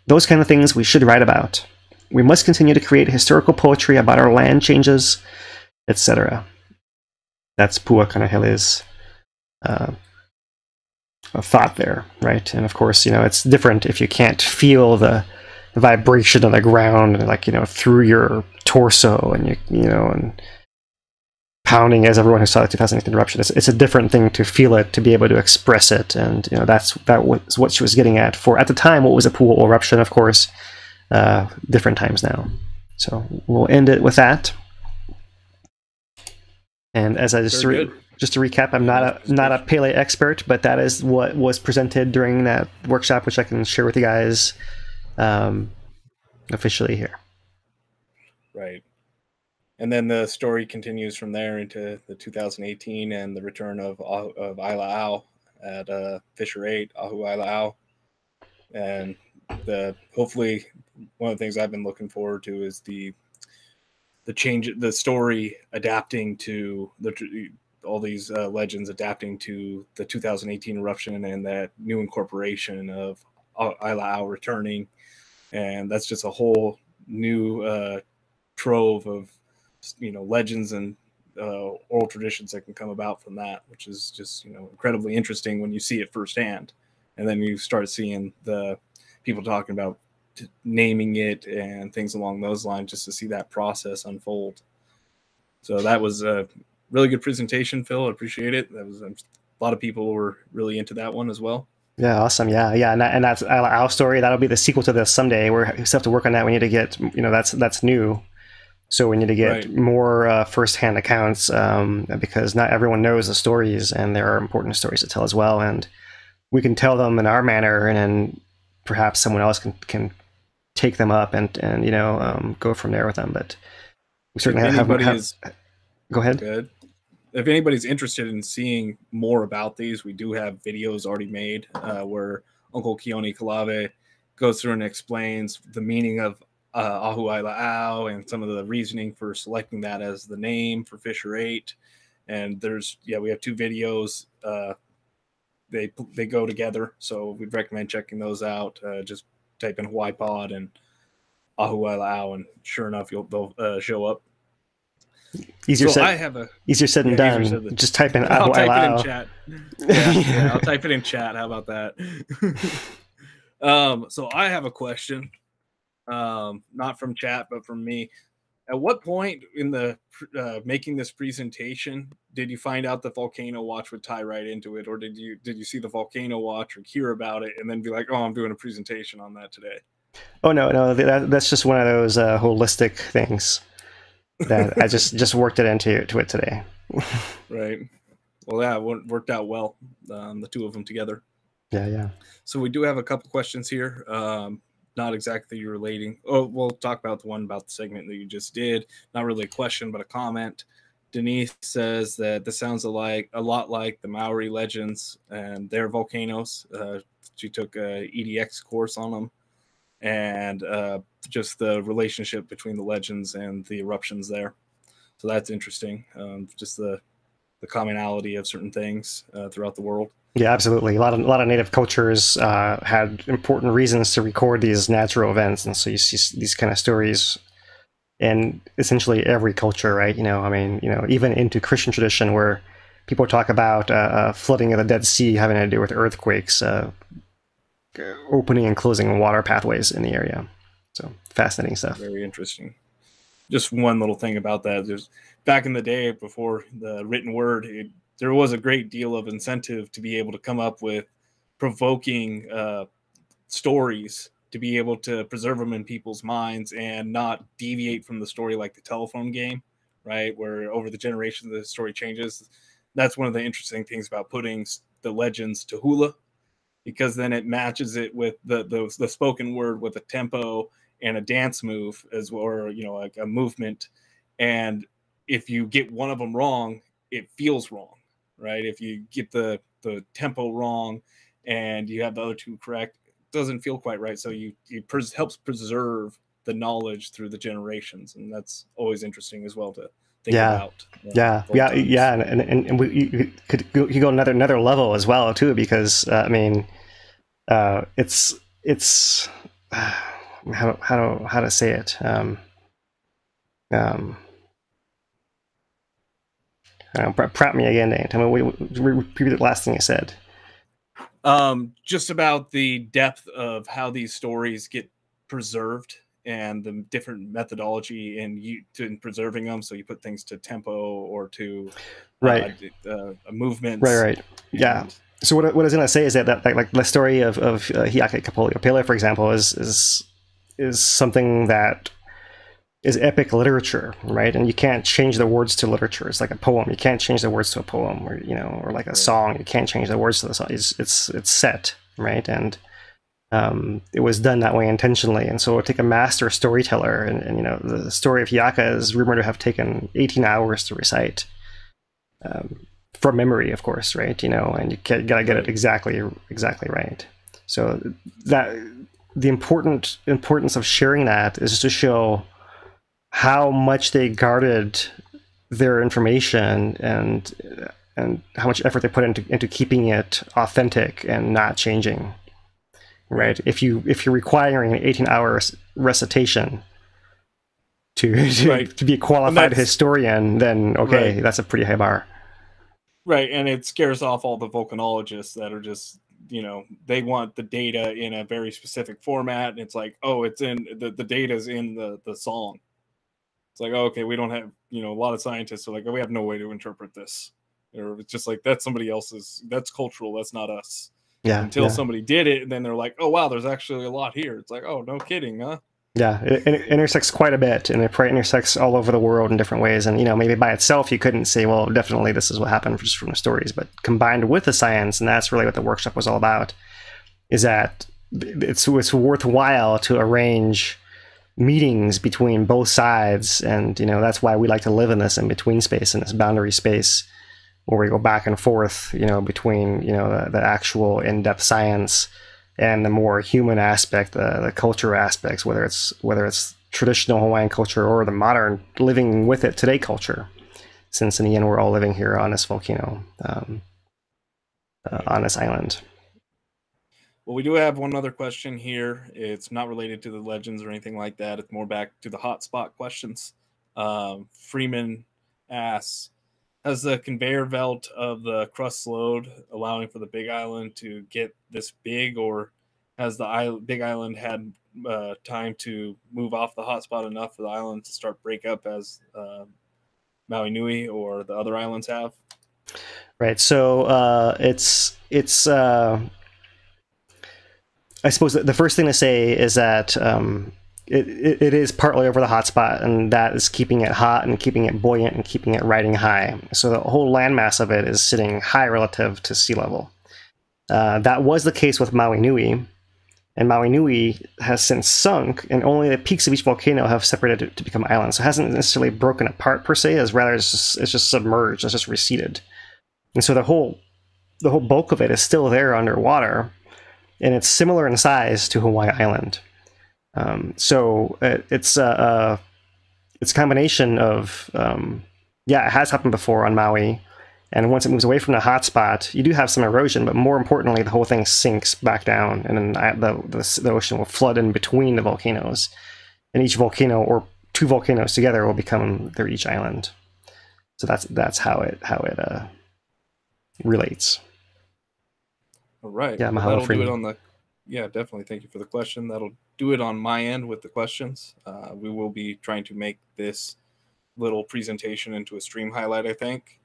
Those kind of things we should write about. we must continue to create historical poetry about our land changes, etc. That's Pua Kanahele's uh, thought there, right? And of course, you know, it's different if you can't feel the, vibration of the ground, like you know, through your torso, and you you know, and pounding as everyone who saw the 2008 eruption. It's, it's a different thing to feel it, to be able to express it, and you know, that's that was what she was getting at. For at the time, what was a pool eruption, of course, uh, different times now. So we'll end it with that. And as I just re- just to recap, I'm not a not a Pele expert, but that is what was presented during that workshop, which I can share with you guys um, officially here. Right. And then the story continues from there into the 2018 and the return of of Aila'au at uh, Fissure 8, Ahu Aila'au. And the hopefully one of the things I've been looking forward to is the the change the story adapting to the all these uh, legends adapting to the 2018 eruption and that new incorporation of Ah- Isla returning. And that's just a whole new uh, trove of you know legends and uh, oral traditions that can come about from that, which is just you know incredibly interesting when you see it firsthand, and then you start seeing the people talking about naming it and things along those lines, just to see that process unfold. So that was a really good presentation, Phil. I appreciate it. That was a lot of people were really into that one as well. Yeah, awesome. Yeah, yeah, and, that, and that's our our story. That'll be the sequel to this someday. We're, we still have to work on that. We need to get, you know, that's that's new. So we need to get Right. more uh, firsthand accounts um, because not everyone knows the stories, and there are important stories to tell as well. And we can tell them in our manner, and then perhaps someone else can can take them up and and you know um, go from there with them. But we certainly have. have is go ahead. Good. If anybody's interested in seeing more about these, we do have videos already made uh, where Uncle Keone Kalave goes through and explains the meaning of uh, Ahu Aila'au and some of the reasoning for selecting that as the name for Fissure 8. And there's, yeah, we have two videos. Uh, they they go together, so we'd recommend checking those out. Uh, just type in Hawaii Pod and Ahu Aila'au, and sure enough, you'll they'll uh, show up. Easier so said, I have a easier said than yeah, done. said than- Just type in I'll type it in chat. Yeah, yeah, I'll type it in chat. How about that? um, so I have a question, um, not from chat, but from me. At what point in the uh, making this presentation did you find out the volcano watch would tie right into it, or did you did you see the volcano watch or hear about it and then be like, oh, I'm doing a presentation on that today? Oh no, no, that, that's just one of those uh, holistic things that I just just worked it into to it today. Right. Well, yeah, worked out well. Um, the two of them together. Yeah, yeah. So we do have a couple questions here. Um, not exactly relating. Oh, we'll talk about the one about the segment that you just did. Not really a question, but a comment. Denise says that this sounds like a lot like the Maori legends and their volcanoes. Uh, she took a EDX course on them, and uh, just the relationship between the legends and the eruptions there. So that's interesting. Um, just the the commonality of certain things uh, throughout the world. Yeah, absolutely. A lot of a lot of native cultures uh, had important reasons to record these natural events, and so you see these kind of stories in essentially every culture, right? You know, I mean, you know, even into Christian tradition, where people talk about uh, uh, flooding of the Dead Sea having to do with earthquakes, uh, opening and closing water pathways in the area. So fascinating stuff. very interesting. Just one little thing about that: there's back in the day before the written word, it, there was a great deal of incentive to be able to come up with provoking uh, stories to be able to preserve them in people's minds and not deviate from the story like the telephone game, right? Where over the generations the story changes. That's one of the interesting things about putting the legends to hula, because then it matches it with the the, the spoken word with a tempo and a dance move as well, or you know, like a movement. And if you get one of them wrong, it feels wrong, right? If you get the the tempo wrong and you have the other two correct, it doesn't feel quite right. So you it pres- helps preserve the knowledge through the generations, and that's always interesting as well to think Yeah. about. uh, yeah yeah times. yeah and and, and we you you could go, you go another another level as well too because uh, i mean uh it's it's uh, how how to how to say it. Um, um, uh, prop me again, Dan. Tell me, repeat the last thing I said. Um, just about the depth of how these stories get preserved and the different methodology in you in preserving them. So you put things to tempo or to right uh, uh, movements. Right, right, yeah. So what, what I was gonna say is that, that like, like the story of of uh, Hi'iaka Kapolei, for example, is is is something that is epic literature, right? And you can't change the words to literature. It's like a poem. You can't change the words to a poem, or you know, or like a song. You can't change the words to the song. It's it's, it's set, right? And um, it was done that way intentionally. And so it would take a master storyteller, and, and, you know, the story of Hi'iaka is rumored to have taken 18 hours to recite. Um, from memory, of course, right? You know, and you gotta get it exactly exactly right. So that the important importance of sharing that is to show how much they guarded their information and and how much effort they put into into keeping it authentic and not changing. Right? If you if you're requiring an 18 hour recitation to to, right. to be a qualified historian, then okay, right. that's a pretty high bar. Right, and it scares off all the volcanologists that are just you know they want the data in a very specific format and it's like oh it's in the, the data's in the the song it's like, oh, okay, we don't have, you know, a lot of scientists are like, oh, we have no way to interpret this. Or it's just like, that's somebody else's, that's cultural, that's not us. Yeah. Until yeah. somebody did it, and then they're like, oh, wow, there's actually a lot here. It's like, oh, no kidding, huh? Yeah, it, it, intersects quite a bit, and it probably intersects all over the world in different ways. And you know, maybe by itself you couldn't say, well, definitely this is what happened just from the stories, but combined with the science, and that's really what the workshop was all about, is that it's it's worthwhile to arrange meetings between both sides. And you know that's why we like to live in this in between space in this boundary space where we go back and forth you know between you know the, the actual in-depth science and the more human aspect the, the culture aspects whether it's whether it's traditional hawaiian culture or the modern living with it today culture since in the end we're all living here on this volcano um, uh, on this island well, we do have one other question here. It's not related to the legends or anything like that. It's more back to the hotspot questions. Um, Freeman asks, has the conveyor belt of the crust slowed, allowing for the Big Island to get this big, or has the Big Island had uh, time to move off the hotspot enough for the island to start break up as uh, Maui Nui or the other islands have? Right. So uh, it's it's uh, I suppose the first thing to say is that um, it, it, it is partly over the hotspot, and that is keeping it hot and keeping it buoyant and keeping it riding high. So the whole landmass of it is sitting high relative to sea level. Uh, that was the case with Maui Nui, and Maui Nui has since sunk, and only the peaks of each volcano have separated to become islands. So it hasn't necessarily broken apart per se, as rather it's just, it's just submerged, it's just receded. And so the whole the whole bulk of it is still there underwater, and it's similar in size to Hawaii Island. Um, so it, uh, it's a, a, it's a combination of um, yeah, it has happened before on Maui, and once it moves away from the hotspot, you do have some erosion, but more importantly, the whole thing sinks back down, and then the, the, the ocean will flood in between the volcanoes, and each volcano or two volcanoes together will become their each island. So that's that's how it how it uh, relates. All right. Yeah, well, that'll do it on the. Yeah, definitely. Thank you for the question. That'll do it on my end with the questions. Uh, we will be trying to make this little presentation into a stream highlight, I think.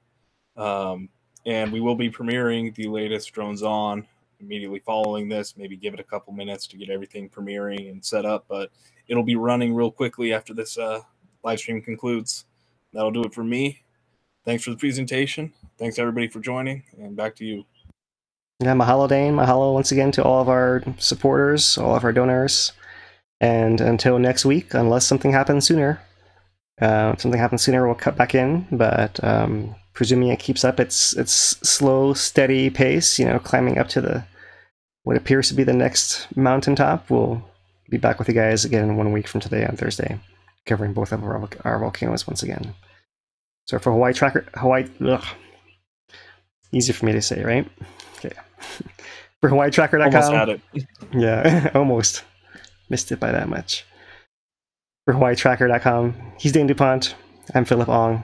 Um, and we will be premiering the latest drones on immediately following this. Maybe give it a couple minutes to get everything premiering and set up, but it'll be running real quickly after this uh, live stream concludes. That'll do it for me. Thanks for the presentation. Thanks everybody for joining, and back to you. Yeah, mahalo, Dane. Mahalo once again to all of our supporters, all of our donors. And until next week, unless something happens sooner, uh, if something happens sooner, we'll cut back in. But um, presuming it keeps up its its slow, steady pace, you know, climbing up to the what appears to be the next mountaintop, we'll be back with you guys again in one week from today on Thursday, covering both of our, our volcanoes once again. So for Hawaii Tracker, Hawaii, ugh, easy for me to say, right? For HawaiiTracker.com. Almost had it. Yeah, almost. missed it by that much. For HawaiiTracker.com, he's Dane DuPont. I'm Philip Ong.